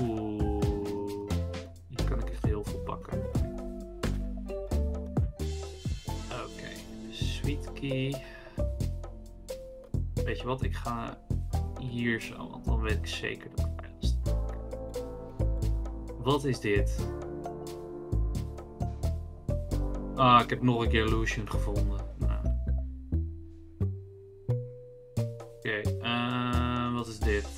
Oeh. Hier kan ik echt heel veel pakken. Oké. Sweet key. Weet je wat? Ik ga hier zo, want dan weet ik zeker dat ik veilig sta. Wat is dit? Ah, ik heb nog een keer Lucian gevonden. Wat is dit?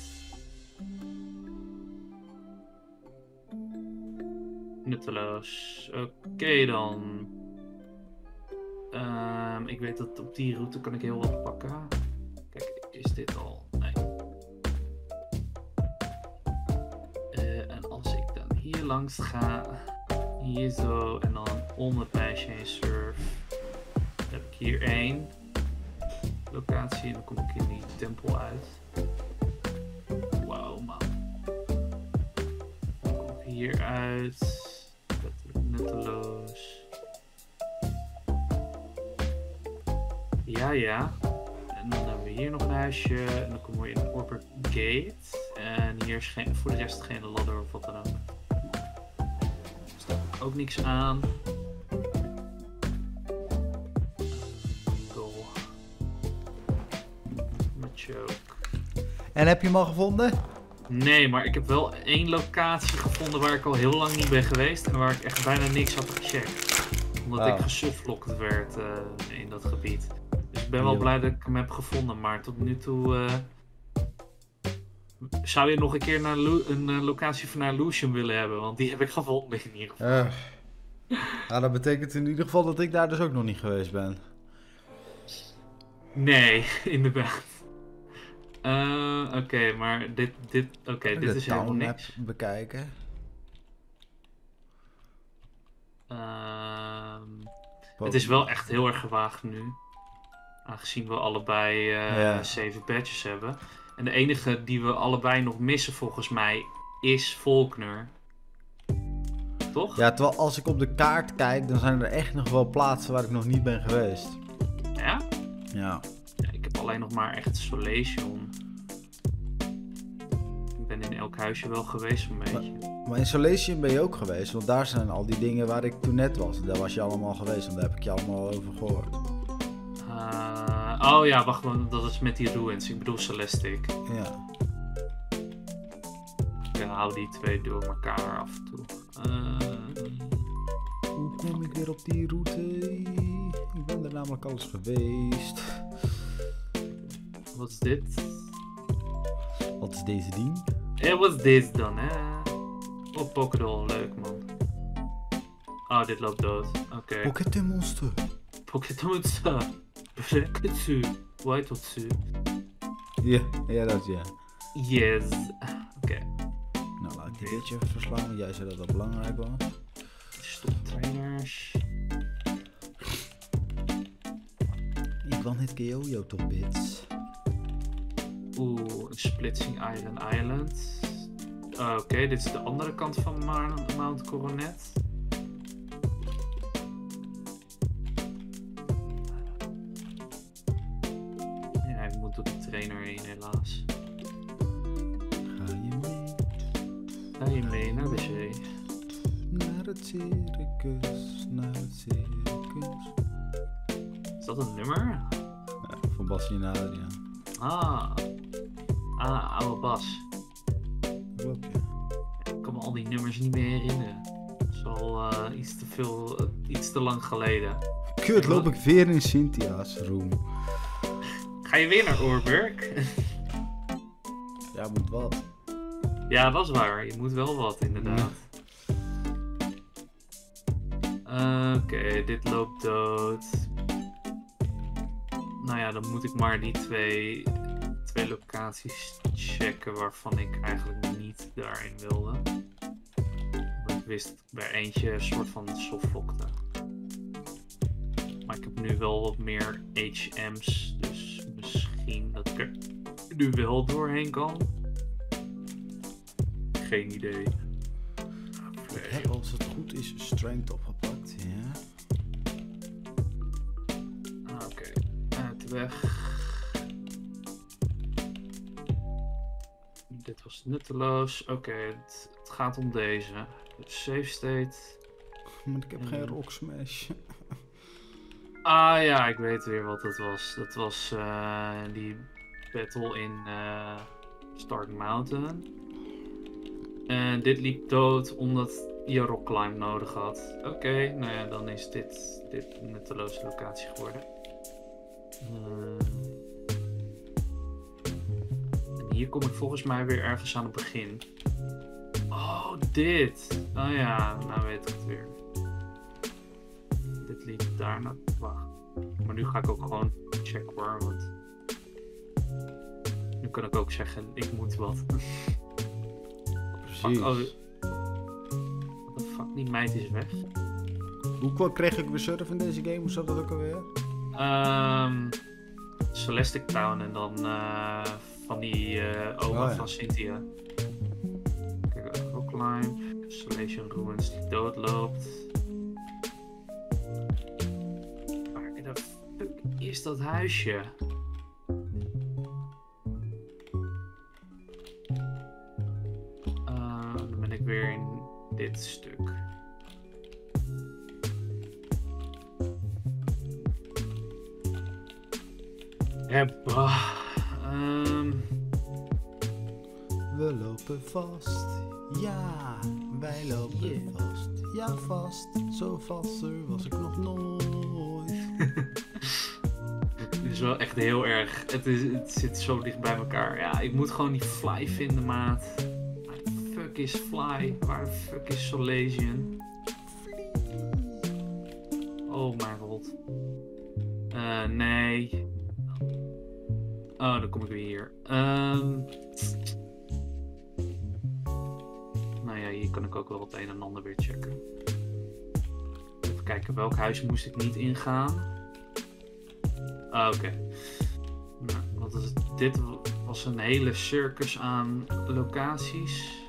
Nutteloos. Oké dan. Ehm, ik weet dat op die route kan ik heel wat pakken. Kijk, is dit al? Nee. Eh, en als ik dan hier langs ga, hier zo en dan om het meisje heen surf, heb ik hier één locatie en dan kom ik in die tempel uit. hieruit. Dat nutteloos. Ja, ja. En dan hebben we hier nog een huisje. En dan komen we in Orber Gate. En hier is geen, voor de rest geen ladder of wat dan ook. Dus ook niks aan. Goal. Machoke. En heb je hem al gevonden? Nee, maar ik heb wel één locatie gevonden waar ik al heel lang niet ben geweest. En waar ik echt bijna niks had gecheckt. Omdat ik gesuflokt werd eh, in dat gebied. Dus ik ben wel blij dat ik hem heb gevonden. Maar tot nu toe... eh, zou je nog een keer naar Lu- een eh, locatie van naar Lucian willen hebben? Want die heb ik gevonden in ieder geval. Nou, dat betekent in ieder geval dat ik daar dus ook nog niet geweest ben. Nee, inderdaad. Eh, Oké, maar dit, dit, oké, dit is helemaal niks. bekijken. Ehm, Het is wel echt heel erg gewaagd nu. Aangezien we allebei Ja. zeven badges hebben. En de enige die we allebei nog missen volgens mij is Volkner. Toch? Ja, terwijl als ik op de kaart kijk, dan zijn er echt nog wel plaatsen waar ik nog niet ben geweest. Ja? Ja. Alleen nog maar echt Solation. Ik ben in elk huisje wel geweest een beetje. Maar in Solation ben je ook geweest, want daar zijn al die dingen waar ik toen net was. Daar was je allemaal geweest, want daar heb ik je allemaal over gehoord. Eh, oh ja, wacht, dat is met die ruins. Ik bedoel Celestic. Ja. Ik hou die twee door elkaar af en toe. Eh, Hoe kom ik weer op die route? Ik ben er namelijk alles geweest. Wat is dit? Wat is deze ding? En wat is dit dan, hè? Oh, Pokédoll, leuk man. Oh, dit loopt dood. Oké. Pocket Monster. Pokémon Pikachu. White Ja, ja, dat ja. Yes. Oké. Nou, laat ik beetje even verslaan, want jij zei dat dat belangrijk was. Stop trainers. Ik wil net KO, toch, bits. Oeh, een Splitsing Iron Island. Ah, Oké, dit is de andere kant van Mount Coronet. Ja, ik moet door de trainer heen helaas. Ga je mee Ga je mee naar de zee? naar het circus, naar het circus. Is dat een nummer? Ja, van Bassie en Adriaan. Ah. Ah, oude Bas. Klopt, ja. Ik kan me al die nummers niet meer herinneren. Het is al eh, iets te veel, eh, iets te lang geleden. Kut, loop ik weer in Cynthia's room. Ga je weer naar Oorburg? Ja, moet wat. ja, dat is waar. Je moet wel wat, inderdaad. Eh, Oké, dit loopt dood. Nou ja, dan moet ik maar die twee, twee locaties checken waarvan ik eigenlijk niet daarin wilde. Maar ik wist bij eentje een soort van softlokte. Maar ik heb nu wel wat meer HM's, dus misschien dat ik er nu wel doorheen kan. Geen idee. Als het goed is strength opgepakt, weg. Dit was nutteloos. Oké, het, het gaat om deze. Safe state. Maar ik heb geen rock smash. Ah ja, ik weet weer wat dat was. Dat was eh, die battle in eh Stark Mountain. En dit liep dood omdat je rock climb nodig had. Oké, nou ja, dan is dit, dit een nutteloze locatie geworden. Eh, en hier kom ik volgens mij weer ergens aan het begin. Oh, dit. Oh ja, nou weet ik het weer. Dit liep daarna. Wacht. Maar nu ga ik ook gewoon checken hoor, want. Nu kan ik ook zeggen, ik moet wat. Precies. Fuck, oh. The fuck, die meid is weg. Hoe kwam- kreeg ik weer surf in deze game? Hoe zat dat ook alweer? Ehm Celestic Town en dan eh, van die eh oma Oh, ja. van Cynthia. Kijk, Rockline, Isolation Ruins die doodloopt. Waar de fuck is dat huisje? Uh, dan ben ik weer in dit stuk. Heppa. Um... We lopen vast, ja, wij lopen Yeah. vast. Ja, vast, zo vaster was ik nog nooit. Het is wel echt heel erg. Het, is, het zit zo dicht bij elkaar. Ja, ik moet gewoon die fly vinden, maat. Waar de fuck is fly? Waar de fuck is Solasian? Oh mijn god. Eh, nee. Oh, dan kom ik weer hier. Ehm. Nou ja, hier kan ik ook wel het een en ander weer checken. Even kijken, welk huis moest ik niet ingaan? Ah, oké. Nou, wat is? Dit was een hele circus aan locaties.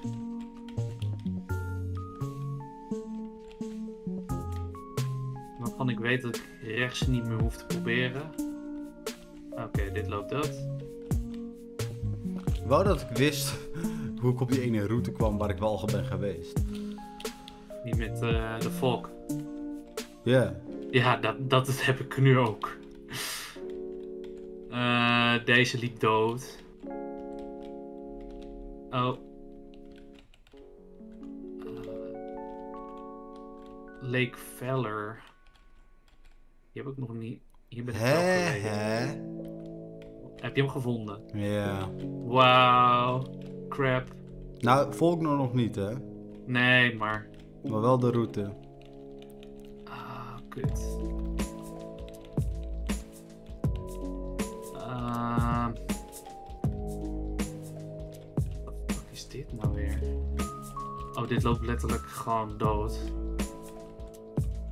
Waarvan ik weet dat ik rechts niet meer hoef te proberen. Oké, dit loopt dat. Wou dat ik wist hoe ik op die ene route kwam waar ik wel al ben geweest. Die met eh, de volk. Ja. Ja, dat, dat heb ik nu ook. Eh, deze liep dood. Oh. Eh, Lake Feller. Die heb ik nog niet. Hier ben ik Hè? Heb je hem gevonden? Ja. Wauw. Crap. Nou, volk nog niet, hè? Nee, maar. Maar wel de route. Ah, kut. Ehm. Wat is dit nou weer? Oh, dit loopt letterlijk gewoon dood.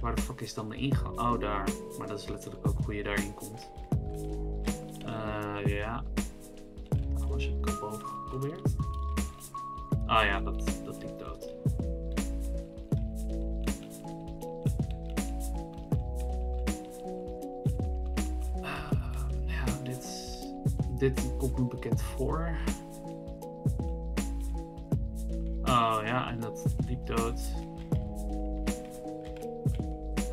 Waar de fuck is dan de ingang? Oh, daar. Maar dat is letterlijk ook hoe je daarin komt. Eh, ja. Alles heb ik al boven geprobeerd. Ah ja, dat, dat liep dood. Ehm, ja, dit, dit komt me bekend voor. Oh ja, en dat liep dood.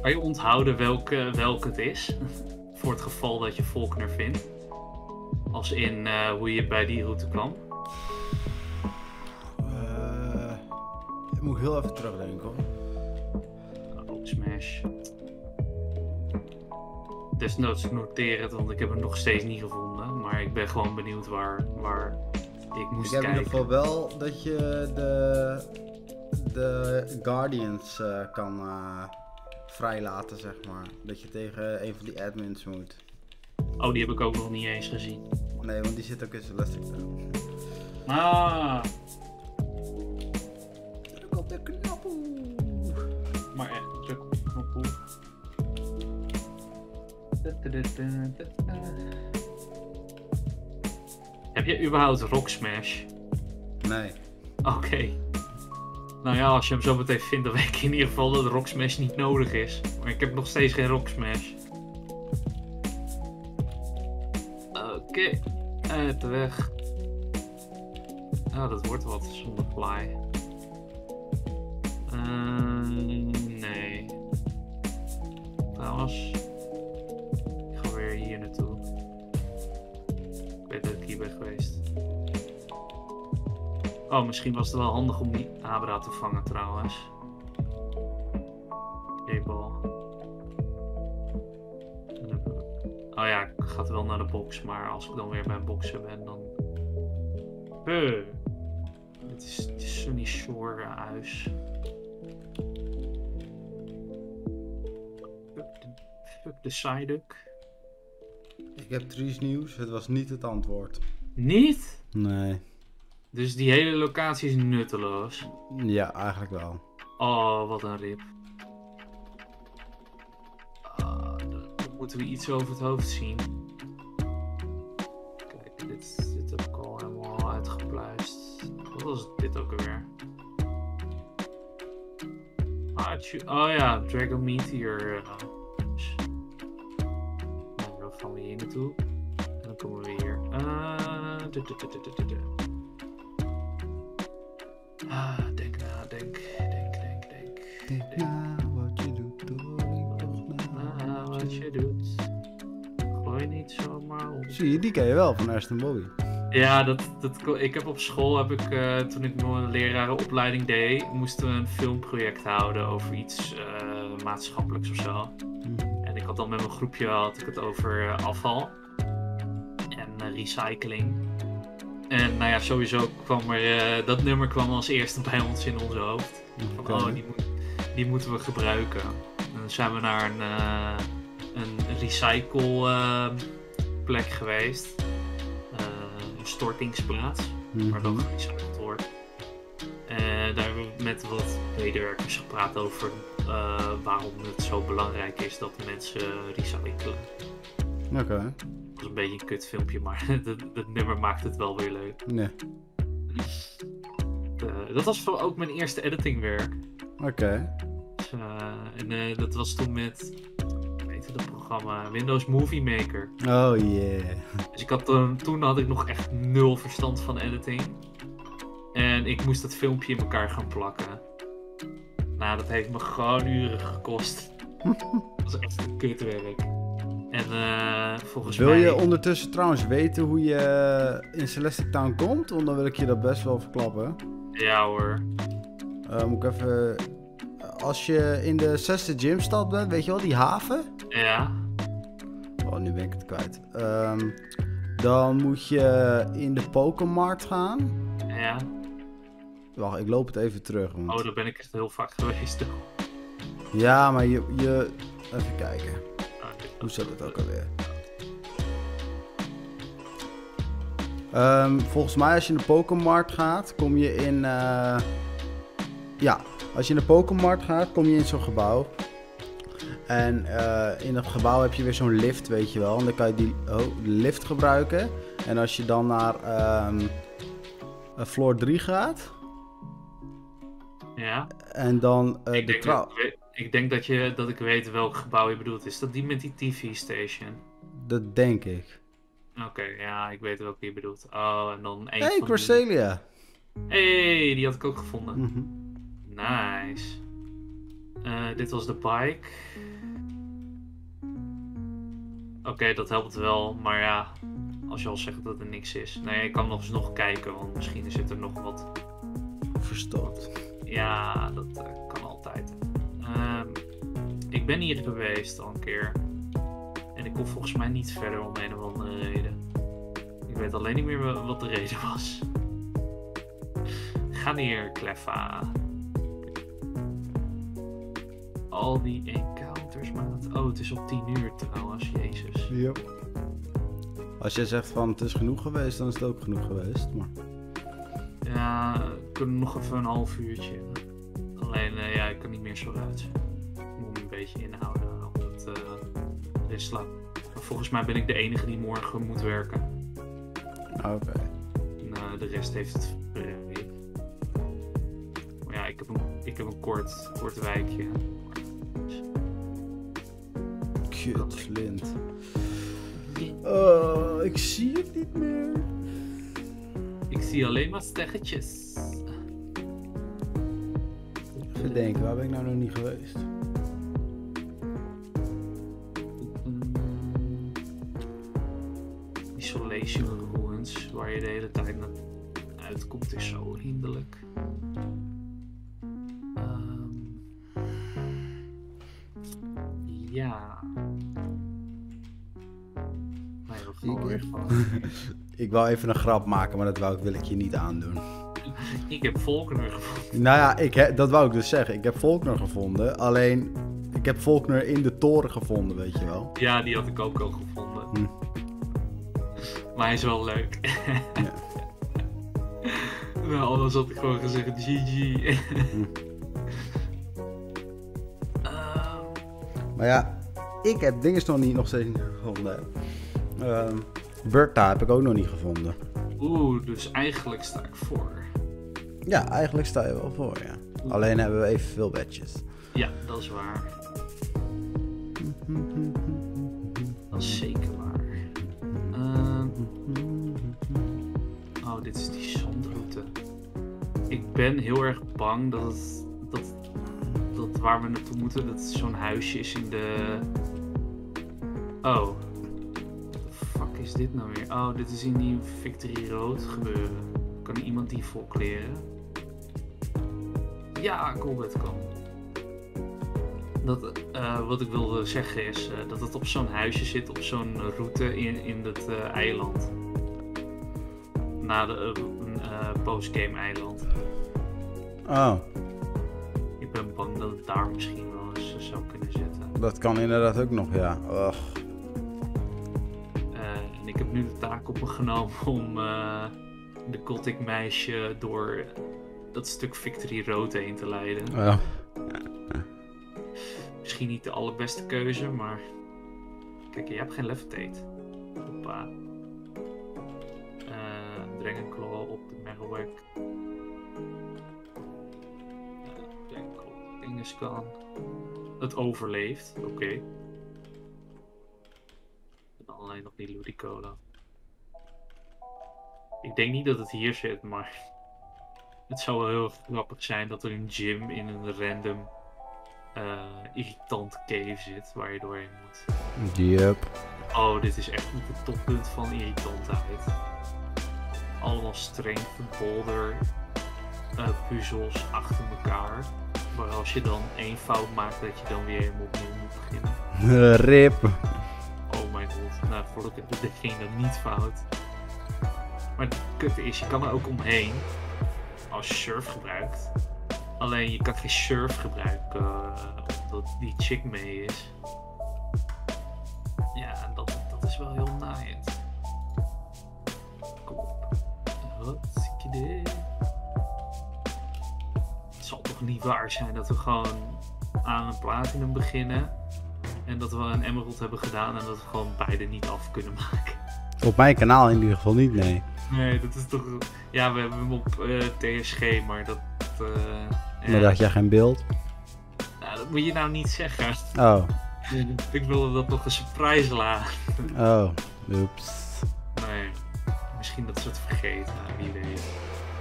Kan je onthouden welke, welke het is? voor het geval dat je Volkner vindt. Als in eh, hoe je bij die route kwam. Eh, ik moet heel even terugdenken, hoor. Oh, smash. Desnoods noteer het, want ik heb het nog steeds niet gevonden. Maar ik ben gewoon benieuwd waar, waar ik moest Ik heb in kijken. ieder geval wel dat je de, de Guardians eh, kan eh, vrijlaten, zeg maar. Dat je tegen een van die admins moet. Oh, die heb ik ook nog niet eens gezien. Nee, want die zit ook in Celestic Town. Ah, Druk op de knop. maar echt, druk op de knop. hoe. Heb je überhaupt Rock Smash? Nee. Oké. Nou ja, als je hem zo meteen vindt, dan weet ik in ieder geval dat Rock Smash niet nodig is. Maar ik heb nog steeds geen Rock Smash. Oké. Uit de weg. Ah, dat wordt wat zonder fly. Ehm, nee. Trouwens. Oh, misschien was het wel handig om die Abra te vangen trouwens. K-bal. Oh ja, ik ga wel naar de box, maar als ik dan weer bij boksen ben, dan... Huh. Dit is, het is Sunny Shore huis. Fuck de Psyduck. Ik heb triest nieuws. Het was niet het antwoord. Niet? Nee. Dus die hele locatie is nutteloos. Ja, eigenlijk wel. Oh, wat een rip. Ah, dan dan moeten we iets over het hoofd zien. Kijk, dit, dit heb ik al helemaal uitgepluist. Wat was dit ook alweer? Ah, oh ja, Dragon Meteor. eh. Nou, gaan we hier naartoe. En dan komen we hier. Uh, Ah, denk na, denk, denk, denk, denk. Denk na wat je doet, doe toch na Na wat je doet. Gooi niet zomaar op. Zie je, die ken je wel van Aston Bobby. Ja, dat, dat, ik heb op school, heb ik, eh, toen ik nog een lerarenopleiding deed, moesten we een filmproject houden over iets eh, maatschappelijks of zo. En ik had dan met mijn groepje had ik het over eh, afval en recycling. En nou ja, sowieso kwam er, eh, dat nummer kwam als eerste bij ons in ons hoofd. Van, oh, die, moet, die moeten we gebruiken. En dan zijn we naar een, eh, een recycle eh, plek geweest. Een stortingsplaats, waar dan gerecycled wordt. En daar hebben we met wat medewerkers gepraat over waarom het zo belangrijk is dat mensen recyclen. Oké, was een beetje een kut filmpje, maar dat, dat nummer maakt het wel weer leuk. nee. Eh, dat was voor ook mijn eerste editingwerk. Oké. Eh, en eh, dat was toen met, dat programma? Windows Movie Maker. Oh yeah. Dus ik had, toen- toen had ik nog echt nul verstand van editing. En ik moest dat filmpje in elkaar gaan plakken. Nou, dat heeft me gewoon uren gekost. dat was echt een kutwerk. En eh, volgens Wil mij... je ondertussen trouwens weten hoe je in Celestic Town komt? Want dan wil ik je dat best wel verklappen. Ja hoor. Eh, moet ik even... Als je in de zesde gymstad bent, weet je wel, die haven? Ja. Oh, nu ben ik het kwijt. Ehm, dan moet je in de Pokémarkt gaan. Ja. Wacht, ik loop het even terug. Want... Oh, daar ben ik echt heel vaak geweest. toch? Ja, maar je, je... Even kijken. Hoe zat het ook alweer? Ehm, volgens mij als je in de Pokémarkt gaat, kom je in... eh, Ja, als je in de Pokémarkt gaat, kom je in zo'n gebouw. En eh, in dat gebouw heb je weer zo'n lift, weet je wel. En dan kan je die oh, lift gebruiken. En als je dan naar eh, floor 3 gaat... Ja. En dan de trap... ik ik denk dat, je, dat ik weet welk gebouw je bedoelt. Is dat die met die TV-station? Dat denk ik. Oké, ja, ik weet welke je bedoelt. Oh, en dan een Hey, van die... Corsalia! hey, die had ik ook gevonden. Mhm. Nice. Eh, dit was de bike. Oké, dat helpt wel, maar ja, als je al zegt dat er niks is. Nee, ik kan nog eens nog kijken, want misschien zit er nog wat. Verstopt. Ja, dat eh, kan altijd. Ik ben hier geweest al een keer. En ik kom volgens mij niet verder om een of andere reden. Ik weet alleen niet meer wa- wat de reden was. Ga neer, Kleffa. Al die encounters, maat. Oh, het is op 10 uur trouwens, jezus. Ja. Als jij zegt van het is genoeg geweest, dan is het ook genoeg geweest. Maar... Ja, we kunnen nog even een half uurtje. Alleen, eh, ja, ik kan niet meer zo uit. Beetje inhouden op het eh restla. Maar volgens mij ben ik de enige die morgen moet werken. Oké. En, eh, de rest heeft het vrij. Maar ja, ik heb een, ik heb een kort, kort wijkje. Kut, Flint. Oh, ik zie het niet meer. Ik zie alleen maar sterretjes. Even denken, waar ben ik nou nog niet geweest? Isolation ruins, waar je de hele tijd naar uitkomt, is zo hinderlijk. Ehm, ja. Nee, gaan Ik weer heb- van. Ik wou even een grap maken, maar dat wou wil ik je niet aandoen. Ik heb Volkner gevonden. Nou ja, ik he- dat wou ik dus zeggen. Ik heb Volkner gevonden, alleen ik heb Volkner in de toren gevonden, weet je wel. Ja, die had ik ook al gevonden. Hm. Maar hij is wel leuk. Ja. nou, anders had ik gewoon gezegd GG. Hm. Ehm, Maar ja, ik heb dingen nog niet nog steeds niet gevonden. Ehm Bertha heb ik ook nog niet gevonden. Oeh, dus eigenlijk sta ik voor. Ja, eigenlijk sta je wel voor, ja. Alleen hebben we evenveel badges. Ja, dat is waar. Dat is zeker is die zondroute. Ik ben heel erg bang dat het, dat, dat waar we naartoe moeten, dat zo'n huisje is in de... Oh. Fuck is dit nou weer? Oh, dit is in die Victory Road gebeuren. Kan iemand die volkleren? Ja, Colbert kan. Dat, eh, wat ik wilde zeggen is eh, dat het op zo'n huisje zit, op zo'n route in, in het eh, eiland. Na de uh, postgame eiland. Oh, Ik ben bang dat het daar misschien wel eens zou kunnen zitten. dat kan inderdaad ook nog, ja. Eh, en ik heb nu de taak op me genomen om eh, de gothic meisje door dat stuk Victory Road heen te leiden. Oh. Misschien niet de allerbeste keuze, maar... Kijk, je hebt geen levitate. Hoppa. Dragonclaw op de Marowak. Uh, Dragonclaw Dingescan. Het overleeft, oké. Dan alleen nog die Ludicola. Ik denk niet dat het hier zit, maar... Het zou wel heel grappig zijn dat er een gym in een random eh, irritant cave zit waar je doorheen moet. Yep. Oh, dit is echt het toppunt van irritantheid. Allemaal streng boulder eh, puzzels achter elkaar. Maar als je dan één fout maakt, dat je dan weer helemaal opnieuw moet beginnen. Rip. Oh mijn god. Nou, voordat ik dit ging dat niet fout. Maar het kutte is, je kan er ook omheen. Als je surf gebruikt. Alleen je kan geen surf gebruiken eh, omdat die chick mee is. Ja, dat, dat is wel heel naaiend. Kom op. Hartstikke dit. Het zal toch niet waar zijn dat we gewoon aan een platinum beginnen. En dat we een emerald hebben gedaan en dat we gewoon beide niet af kunnen maken. Op mijn kanaal in ieder geval niet, nee. Nee, dat is toch... Ja, we hebben hem op eh, TSG, maar dat... eh, ja. Maar dat jij geen beeld. Nou, dat moet je nou niet zeggen. Oh. Ik wilde dat nog een surprise laten. Oh. Oeps. Nee, misschien dat ze het vergeten, wie weet.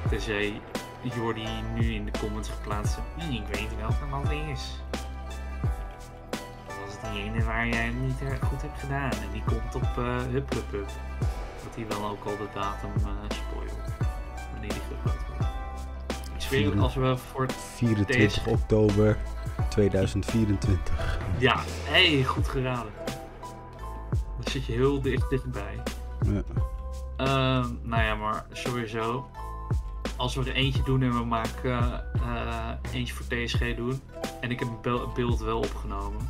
Tenzij Jordi nu in de comments geplaatst heeft. "Hm, Ik weet welke wat het is. Dat was het die ene waar jij het niet erg goed hebt gedaan. En die komt op uh, Hup Hup Hup. Dat hij dan ook al de datum eh spoilt. Wanneer die geüpload wordt. Ik zweer als we voor het... 24 TSG. oktober 2024. Ja, hey, goed geraden. Dan zit je heel dicht dichtbij. Ja. Ehm, nou ja, maar sowieso. Als we er eentje doen en we maken eh, eentje voor TSG doen. En ik heb bel- beeld wel opgenomen.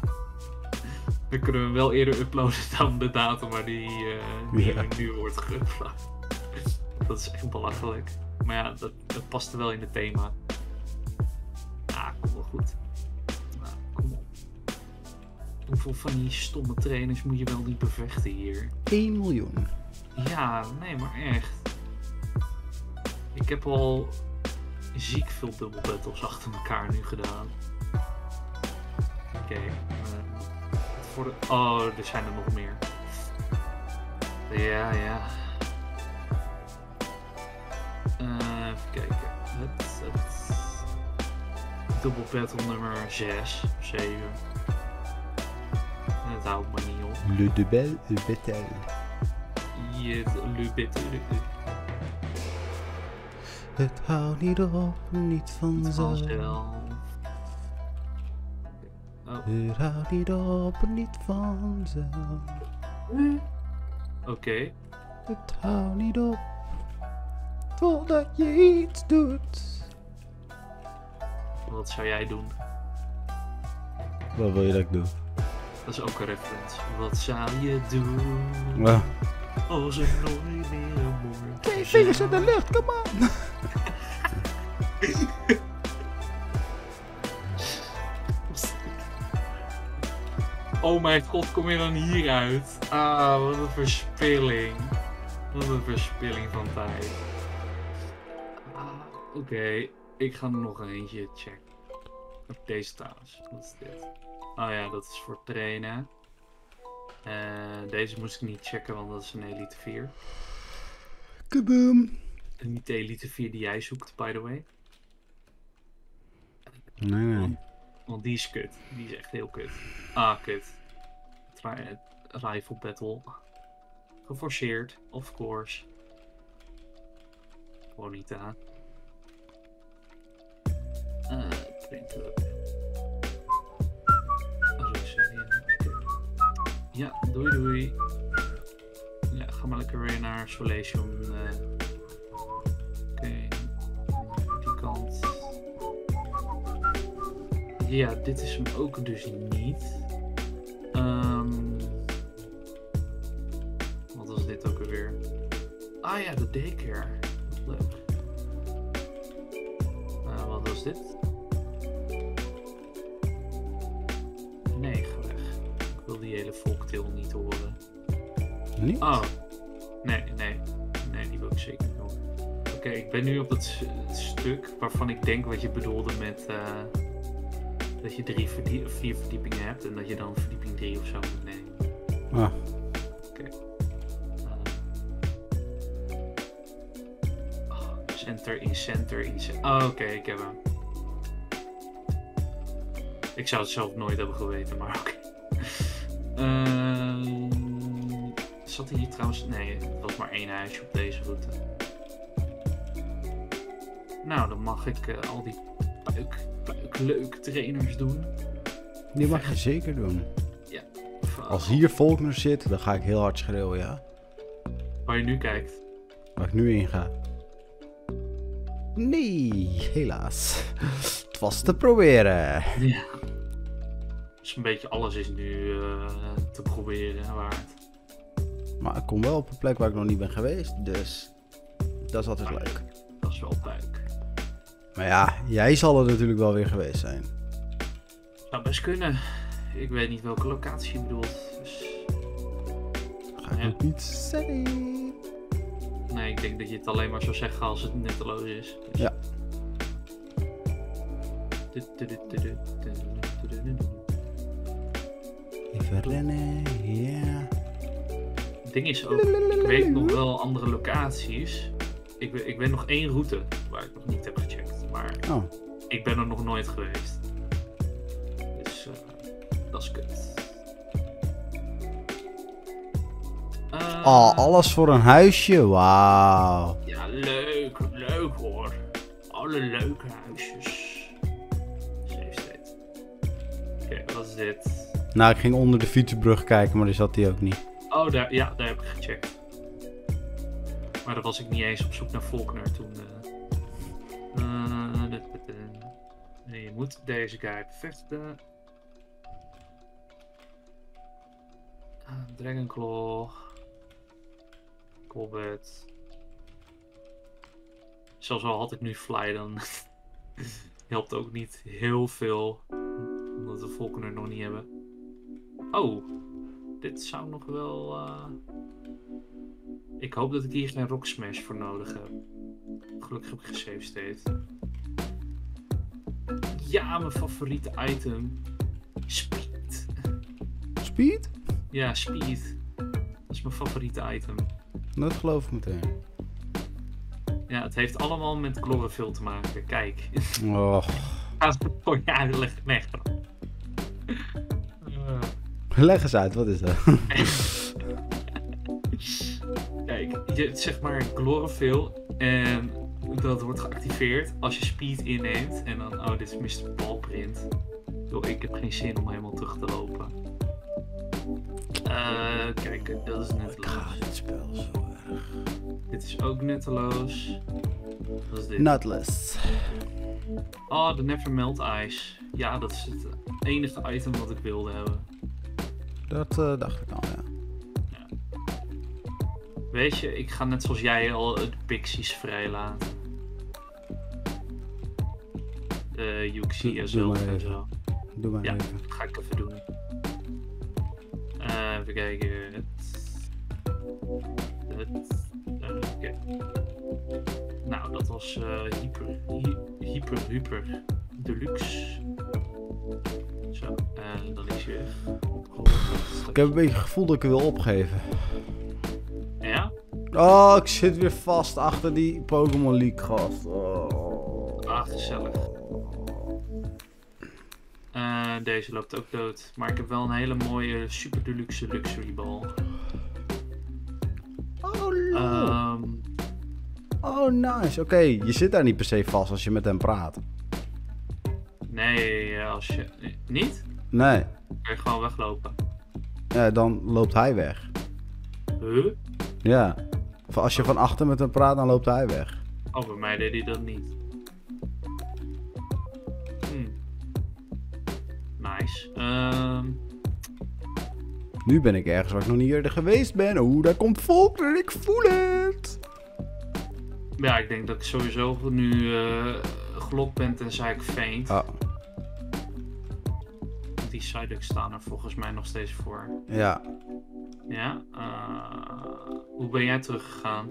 Dan kunnen we hem wel eerder uploaden dan de datum waar die, eh, die Ja. nu wordt geüpload. Dat is echt belachelijk. Maar ja, dat, dat past er wel in het thema. Ah, komt wel goed. Nou, kom op. Hoeveel van die stomme trainers moet je wel niet bevechten hier? 1 miljoen. Ja, nee, maar echt. Ik heb al ziek veel double battles achter elkaar nu gedaan. Oké. eh, voor de... Oh, er zijn er nog meer. Ja, ja. Eh, even kijken. Het, het... Double battle nummer 6, 7. Het houdt me niet op. Le Dubel Betel. Bit, le, Het houdt niet op, niet vanzelf. Oh, Het houdt niet op, niet vanzelf. oké. Het houdt niet op, voordat je iets doet. Wat zou jij doen? Wat wil je dat ik doe? Dat is ook een reference. Wat zou je doen Ah. Als er nooit meer een morgen Twee vingers in de lucht, kom aan! Oh mijn god, kom je dan hieruit? Ah, wat een verspilling. Wat een verspilling van tijd. Ah, Oké, ik ga er nog een eentje checken. Op deze trouwens. Wat is dit? Oh ja, dat is voor trainen. Eh, deze moest ik niet checken, want dat is een Elite 4. Kaboom! niet de Elite 4 die jij zoekt, by the way. Nee, nee. Want die is kut. Die is echt heel kut. Ah, kut. Tri- Rifle battle. Geforceerd, of course. Bonita. Eh, print Ja, doei doei. Ja, ga maar lekker weer naar Solation. eh. Oké, die kant. Ja, dit is hem ook dus niet. Ehm, wat was dit ook alweer? Ah ja, de daycare. Leuk. Eh, wat was dit? Die hele folktale niet horen. Niet? Oh, nee, nee. Nee, die wil ik zeker niet horen. Oké, ik ben nu op het stuk waarvan ik denk wat je bedoelde met eh, dat je drie verdie- vier verdiepingen hebt en dat je dan verdieping drie of zo moet nemen. Ah, Eh, oh, center in center in center. Oh, oké, ik heb hem. Ik zou het zelf nooit hebben geweten, maar oké. Ehm, zat hier trouwens... Nee, het was maar één huisje op deze route. Nou, dan mag ik eh, al die puik, leuke trainers doen. die mag je zeker doen. Of, Als hier Volkner zit, dan ga ik heel hard schreeuwen, ja. Waar je nu kijkt. Waar ik nu in ga. Nee, helaas. Het was te proberen. Ja. Dus een beetje alles is nu eh, te proberen waard. Maar ik kom wel op een plek waar ik nog niet ben geweest, dus dat is altijd leuk. Dat is wel puik. Maar ja, jij zal er natuurlijk wel weer geweest zijn. Zou best kunnen. Ik weet niet welke locatie je bedoelt. Dus Ga ik Ja. ook niet zeggen. nee, ik denk dat je het alleen maar zou zeggen als het nutteloos is. Dus- Ja. Even rennen, ja. Het ding is ook, ik weet nog wel andere locaties. Ik, ik weet nog één route waar ik nog niet heb gecheckt. Maar Oh, ik ben er nog nooit geweest. Dus eh, dat is kut. Oh, alles voor een huisje, wauw. Ja, leuk, leuk hoor. Alle leuke huisjes. Safe state. Oké, wat is dit? Nou, ik ging onder de fietsenbrug kijken, maar daar zat hij ook niet. Oh, daar, ja, daar heb ik gecheckt. Maar daar was ik niet eens op zoek naar Faulkner toen. eh. Nee, je moet deze guy bevestigen. Ah, Dragonclaw. Combat. Zelfs al had ik nu Fly, dan helpt ook niet heel veel. Omdat we Faulkner nog niet hebben. Oh, dit zou nog wel. eh, Ik hoop dat ik hier geen Rock Smash voor nodig heb. Gelukkig heb ik gesave state. Ja, mijn favoriete item. Speed. Speed? Ja, speed. Dat is mijn favoriete item. Dat geloof ik meteen. Ja, het heeft allemaal met chlorophyll te maken. Kijk. Oh, Ga het voor je uitleggen. Nee, leg eens uit, wat is dat? Kijk, je hebt zeg maar chlorophyll en dat wordt geactiveerd als je speed inneemt. En dan, oh, dit is Mr. Ballprint. Yo, ik heb geen zin om helemaal terug te lopen. Eh, kijk, dat is Ik nutteloos. haat dit spel zo erg. Dit is ook nutteloos. Wat is dit? Nutless. Oh, de Never Melt Ice. Ja, dat is het enige item wat ik wilde hebben. Dat eh, dacht ik al, ja. Weet je, ik ga net zoals jij al de pixies vrijlaten. Zelf maar en zo. Doe maar Ja. even. Dat ga ik even doen. Eh, even kijken. Het. het oké. Nou, dat was hyper, hy- hyper, hyper deluxe. Zo, en dan is je weg. Ik heb een beetje het gevoel dat ik het wil opgeven. Ja? Oh, ik zit weer vast achter die Pokémon League gast. Oh. Ah, gezellig. Eh, deze loopt ook dood. Maar ik heb wel een hele mooie super deluxe luxury bal. Oh. Ehm, oh, nice. Oké, je zit daar niet per se vast als je met hem praat. Nee, eh, als je... Niet? Nee, Dan kan je gewoon weglopen. ja, dan loopt hij weg. Huh? Ja. Of als je van achter met hem praat, dan loopt hij weg. Oh, bij mij deed hij dat niet. Hm. Nice. Ehm, Nu ben ik ergens waar ik nog niet eerder geweest ben. Oeh, daar komt volk en ik voel het. ja, ik denk dat ik sowieso nu eh gelokt ben tenzij ik faint. Oh, Die Psyducks staan er volgens mij nog steeds voor. ja. Ja. eh, hoe ben jij teruggegaan?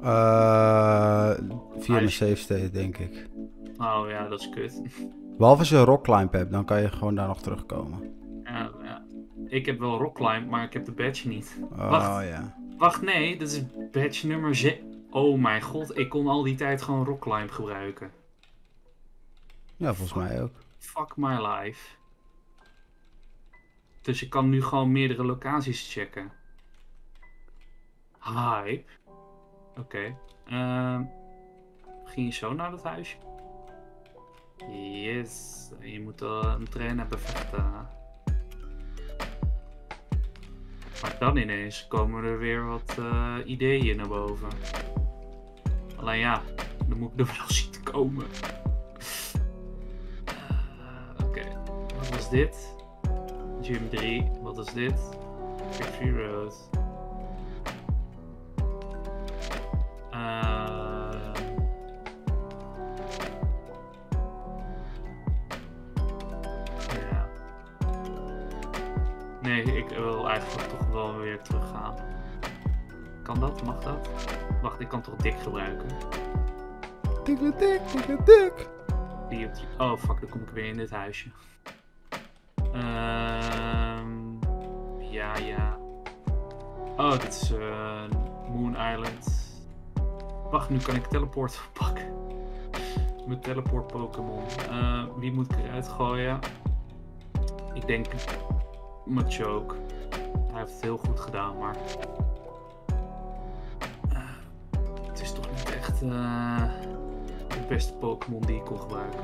Eh, via mijn save state, denk ik. Oh ja, dat is kut. Behalve als je een rock climb hebt, dan kan je gewoon daar nog terugkomen. ja, ja. Ik heb wel rock climb, maar ik heb de badge niet. Oh Wacht. ja. Wacht, nee, dat is badge nummer 6. Oh mijn god, ik kon al die tijd gewoon rock climb gebruiken. Ja, volgens mij ook. Fuck my life. Dus ik kan nu gewoon meerdere locaties checken. Hype. Oké. Ehm, ging je zo naar dat huisje? Yes. Je moet een train hebben vechten. Maar dan ineens komen er weer wat eh, ideeën naar boven. Alleen ja, dan moet ik er wel zien te komen. Wat was dit? Gym 3, wat is dit? Victory Road. Eh, ja. Nee, ik wil eigenlijk toch wel weer teruggaan. Kan dat? Mag dat? Wacht, ik kan toch dik gebruiken? Tik. Die op die... Oh fuck, dan kom ik weer in dit huisje. Ehm ja, ja. Oh, dit is eh, Moon Island. Wacht, nu kan ik teleport pakken. Mijn teleport Pokémon. Eh, wie moet ik eruit gooien? Ik denk Machoke. Hij heeft het heel goed gedaan, maar... Eh, het is toch niet echt de beste Pokémon die ik kon gebruiken.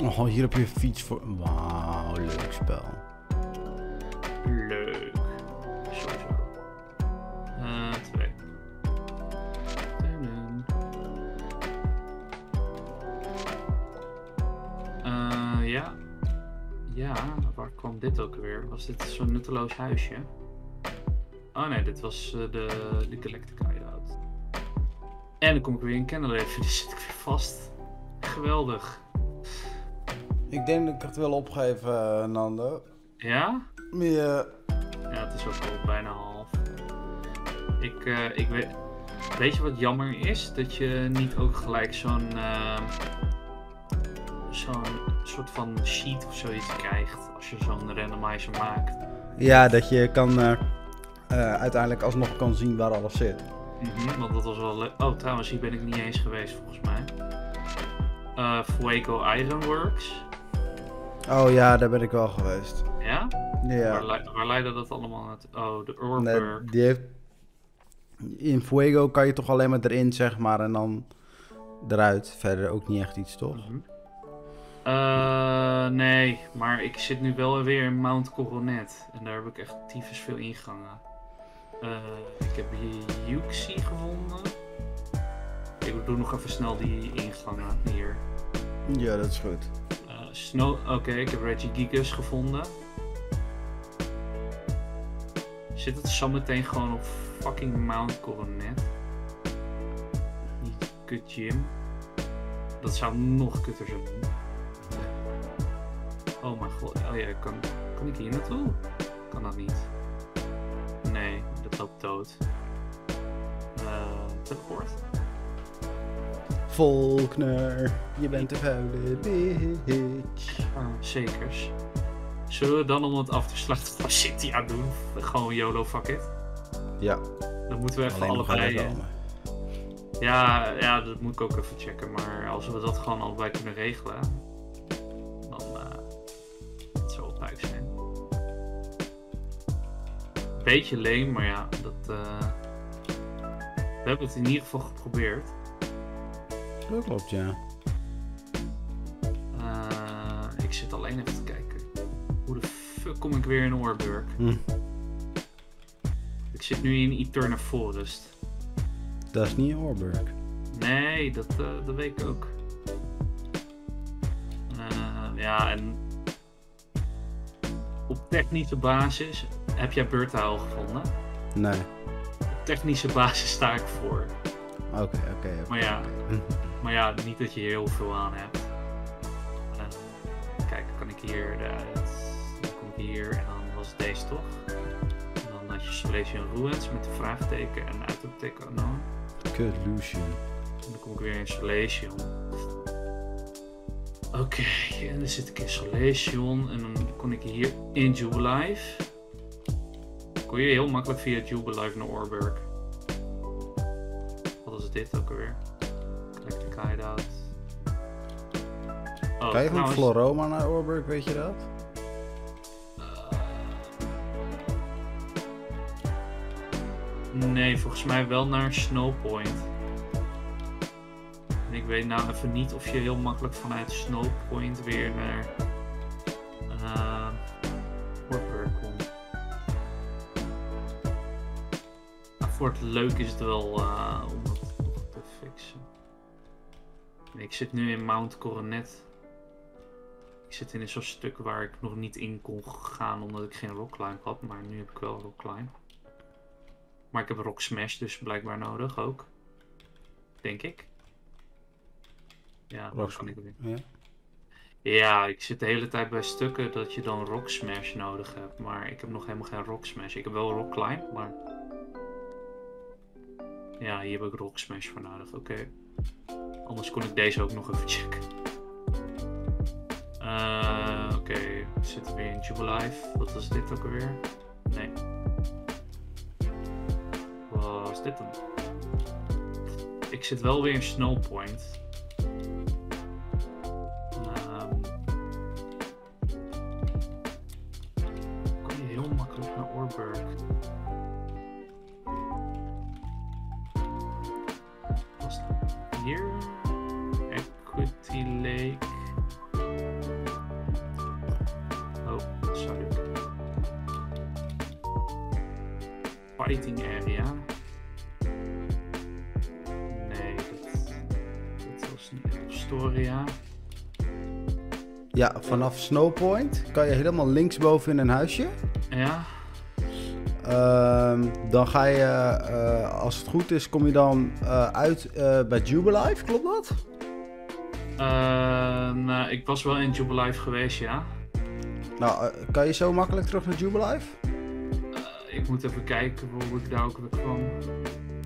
Oh, hier heb je fiets voor. Wauw, leuk spel. Leuk. Sowieso. Eh, twee. Eh, ja. Ja, waar kwam dit ook weer? Was dit zo'n nutteloos huisje? Oh nee, dit was eh, de, de Galactica. En dan kom ik weer in Kennelleven, dus zit ik weer vast. Geweldig. Ik denk dat ik het wil opgeven, eh, Nando. Ja? Ja. Ja, het is ook al bijna half. Ik, eh, ik weet. Weet je wat jammer is? Dat je niet ook gelijk zo'n. ehm, zo'n soort van sheet of zoiets krijgt. Als je zo'n randomizer maakt. Ja, dat je kan eh, eh, uiteindelijk alsnog kan zien waar alles zit. Mhm, want dat was wel leuk. Oh, trouwens, hier ben ik niet eens geweest volgens mij. Eh Fuego Ironworks. Oh ja, daar ben ik wel geweest. Ja? Waar, Ja. waar leidde dat allemaal naartoe? Oh, de Nee, Urberg. die heeft... In Fuego kan je toch alleen maar erin, zeg maar, en dan eruit. Verder ook niet echt iets, toch? Mhm. Eh, nee, maar ik zit nu wel weer in Mount Coronet. En daar heb ik echt tyfus veel ingangen. Eh, ik heb hier Yuxi gevonden. Ik doe nog even snel die ingangen hier. Ja, dat is goed. Snow... Oké, ik heb Regigigas gevonden. Zit het zo meteen gewoon op fucking Mount Coronet? Die kut gym. Dat zou nog kutter zijn. Oh mijn god. Oh ja, kan, kan ik hier naartoe? Kan dat niet? Nee, dat loopt dood. Eh, teleport? Volkner, je bent een vuile bitch. Ah, zekers. Zullen we dan om het af te sluiten wat Cynthia doen? Gewoon YOLO, fuck it. Ja, Dan moeten we even alleen allebei... gaan eh, komen. Ja, ja, dat moet ik ook even checken. Maar als we dat gewoon allebei kunnen regelen, dan eh het zou wel leuk zijn. Beetje leem, maar ja, dat, eh, we hebben het in ieder geval geprobeerd. Dat klopt, ja. Eh, ik zit alleen even te kijken. Hoe de fuck kom ik weer in Oorburg? Hm. Ik zit nu in Eternal Forest. Dat is niet Oorburg. Nee, dat, eh, dat weet ik ook. Eh, ja, en op technische basis heb jij Bertha al gevonden. Nee. Op technische basis sta ik voor. Oké, oké. oké. Maar ja, maar ja, niet dat je heel veel aan hebt. Eh, kijk, kan ik hier. Dan kom ik hier en dan was het deze toch? En dan had je Salvation Ruins met de vraagteken en uitroepteken. Kut Lucian. En dan kom ik weer in Solation. Oké, en dan zit ik in Solation en dan kon ik hier in Jubilife. Kon je heel makkelijk via Jubilife naar Orberg. Wat is dit ook alweer? Collecting hideout. Oh, je trouwens, Floroma naar Oorburg, weet je dat? Nee, volgens mij wel naar Snowpoint. En ik weet nou even niet of je heel makkelijk vanuit Snowpoint weer naar uh, Wartburg komt. Nou, voor het leuk is het wel eh, om ik zit nu in Mount Coronet. Ik zit in zo'n stuk waar ik nog niet in kon gaan omdat ik geen rockclimb had, maar nu heb ik wel rockclimb. Maar ik heb Rock Smash dus blijkbaar nodig ook. Denk ik. Ja, Rock kan ik weer. Ja. Ja, ik zit de hele tijd bij stukken dat je dan Rock Smash nodig hebt. Maar ik heb nog helemaal geen Rock Smash. Ik heb wel Rock Climb, maar... Ja, hier heb ik Rock Smash voor nodig. Oké. Anders kon ik deze ook nog even checken. Eh, Oké, we zitten weer in Jubilife. Wat was dit ook alweer? Nee. Was dit hem? Ik zit wel weer in Snowpoint. Ehm, kon je heel makkelijk naar Orberg. Was het hier? Equity Lake. Oh, sorry. Fighting area. Nee, dat, dat was niet echt Astoria. ja, vanaf Snowpoint kan je helemaal linksboven in een huisje. Ja, dan ga je, eh, als het goed is, kom je dan eh, uit eh, bij Jubilife, klopt dat? Nou, ik was wel in Jubilife geweest, ja. Nou, kan je zo makkelijk terug naar Jubilife? Ik moet even kijken hoe ik daar ook weer kwam.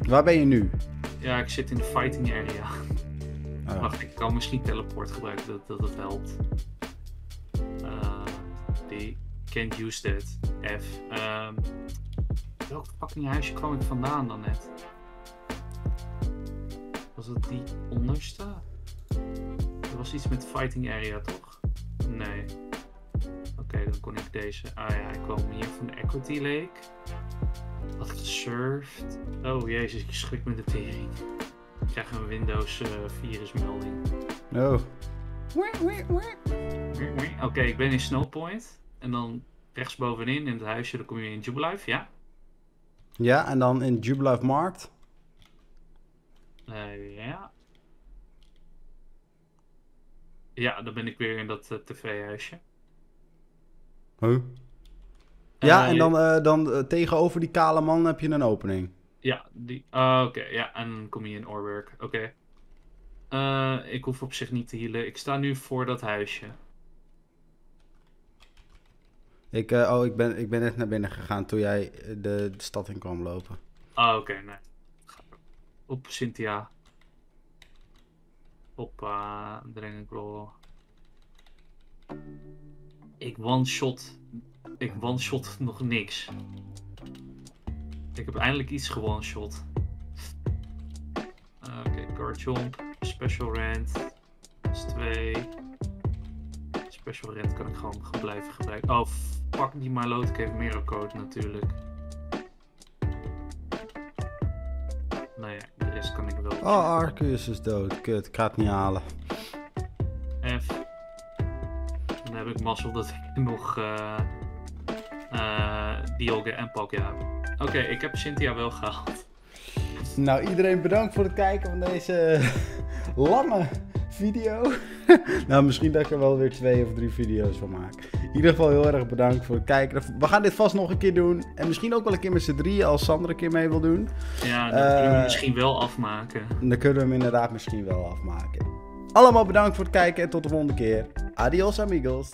Waar ben je nu? Ja, ik zit in de fighting area. Oh. Wacht, ik kan misschien teleport gebruiken, dat dat, dat helpt. Eh, die can't use that. F. Ehm welk fucking huisje kwam ik vandaan dan net? Was het die onderste? Er was iets met fighting area, toch? Nee. Oké, dan kon ik deze. Ah ja, ik kwam hier van de Equity Lake. Had gesurfd. Oh jezus, ik schrik me de tering. Ik krijg een Windows eh, virusmelding. Oh. Oké, ik ben in Snowpoint. En dan rechtsbovenin in het huisje, dan kom je in Jubilife, ja? Ja, en dan in Jubilife Markt. Eh, ja. Ja, dan ben ik weer in dat eh, tv-huisje. Huh? Ja, Eh, en dan, dan tegenover die kale man heb je een opening. Ja, die. ah, Oké, ja, en dan kom je in Orberg. Oké. Ik hoef op zich niet te healen. Ik sta nu voor dat huisje. Ik, eh, oh, ik ben, ik ben net naar binnen gegaan toen jij eh, de, stad in kwam lopen. Ah, oké, nee. Op Cynthia. Op uh. Ik one-shot. Ik one-shot nog niks. Ik heb eindelijk iets ge-one-shot. Uh, Oké, jump. Special rant. Dat is 2. Special rant kan ik gewoon ge- blijven gebruiken. Oh, fuck die Marloot. Ik heb Mero code natuurlijk. Nou ja, de rest kan ik wel. Oh, Arcus is dood. Kut, ik ga het niet halen. F. Dan heb ik mazzel dat ik nog eh eh Dioge en Palkia heb. Oké, ik heb Cynthia wel gehaald. Nou, iedereen bedankt voor het kijken van deze lange video. nou, misschien dat ik er wel weer twee of drie video's van maak. In ieder geval heel erg bedankt voor het kijken. We gaan dit vast nog een keer doen. En misschien ook wel een keer met z'n drieën als Sander een keer mee wil doen. Ja, dat kunnen we Eh, misschien wel afmaken. Dan kunnen we hem inderdaad misschien wel afmaken. Allemaal bedankt voor het kijken en tot de volgende keer. Adios amigos.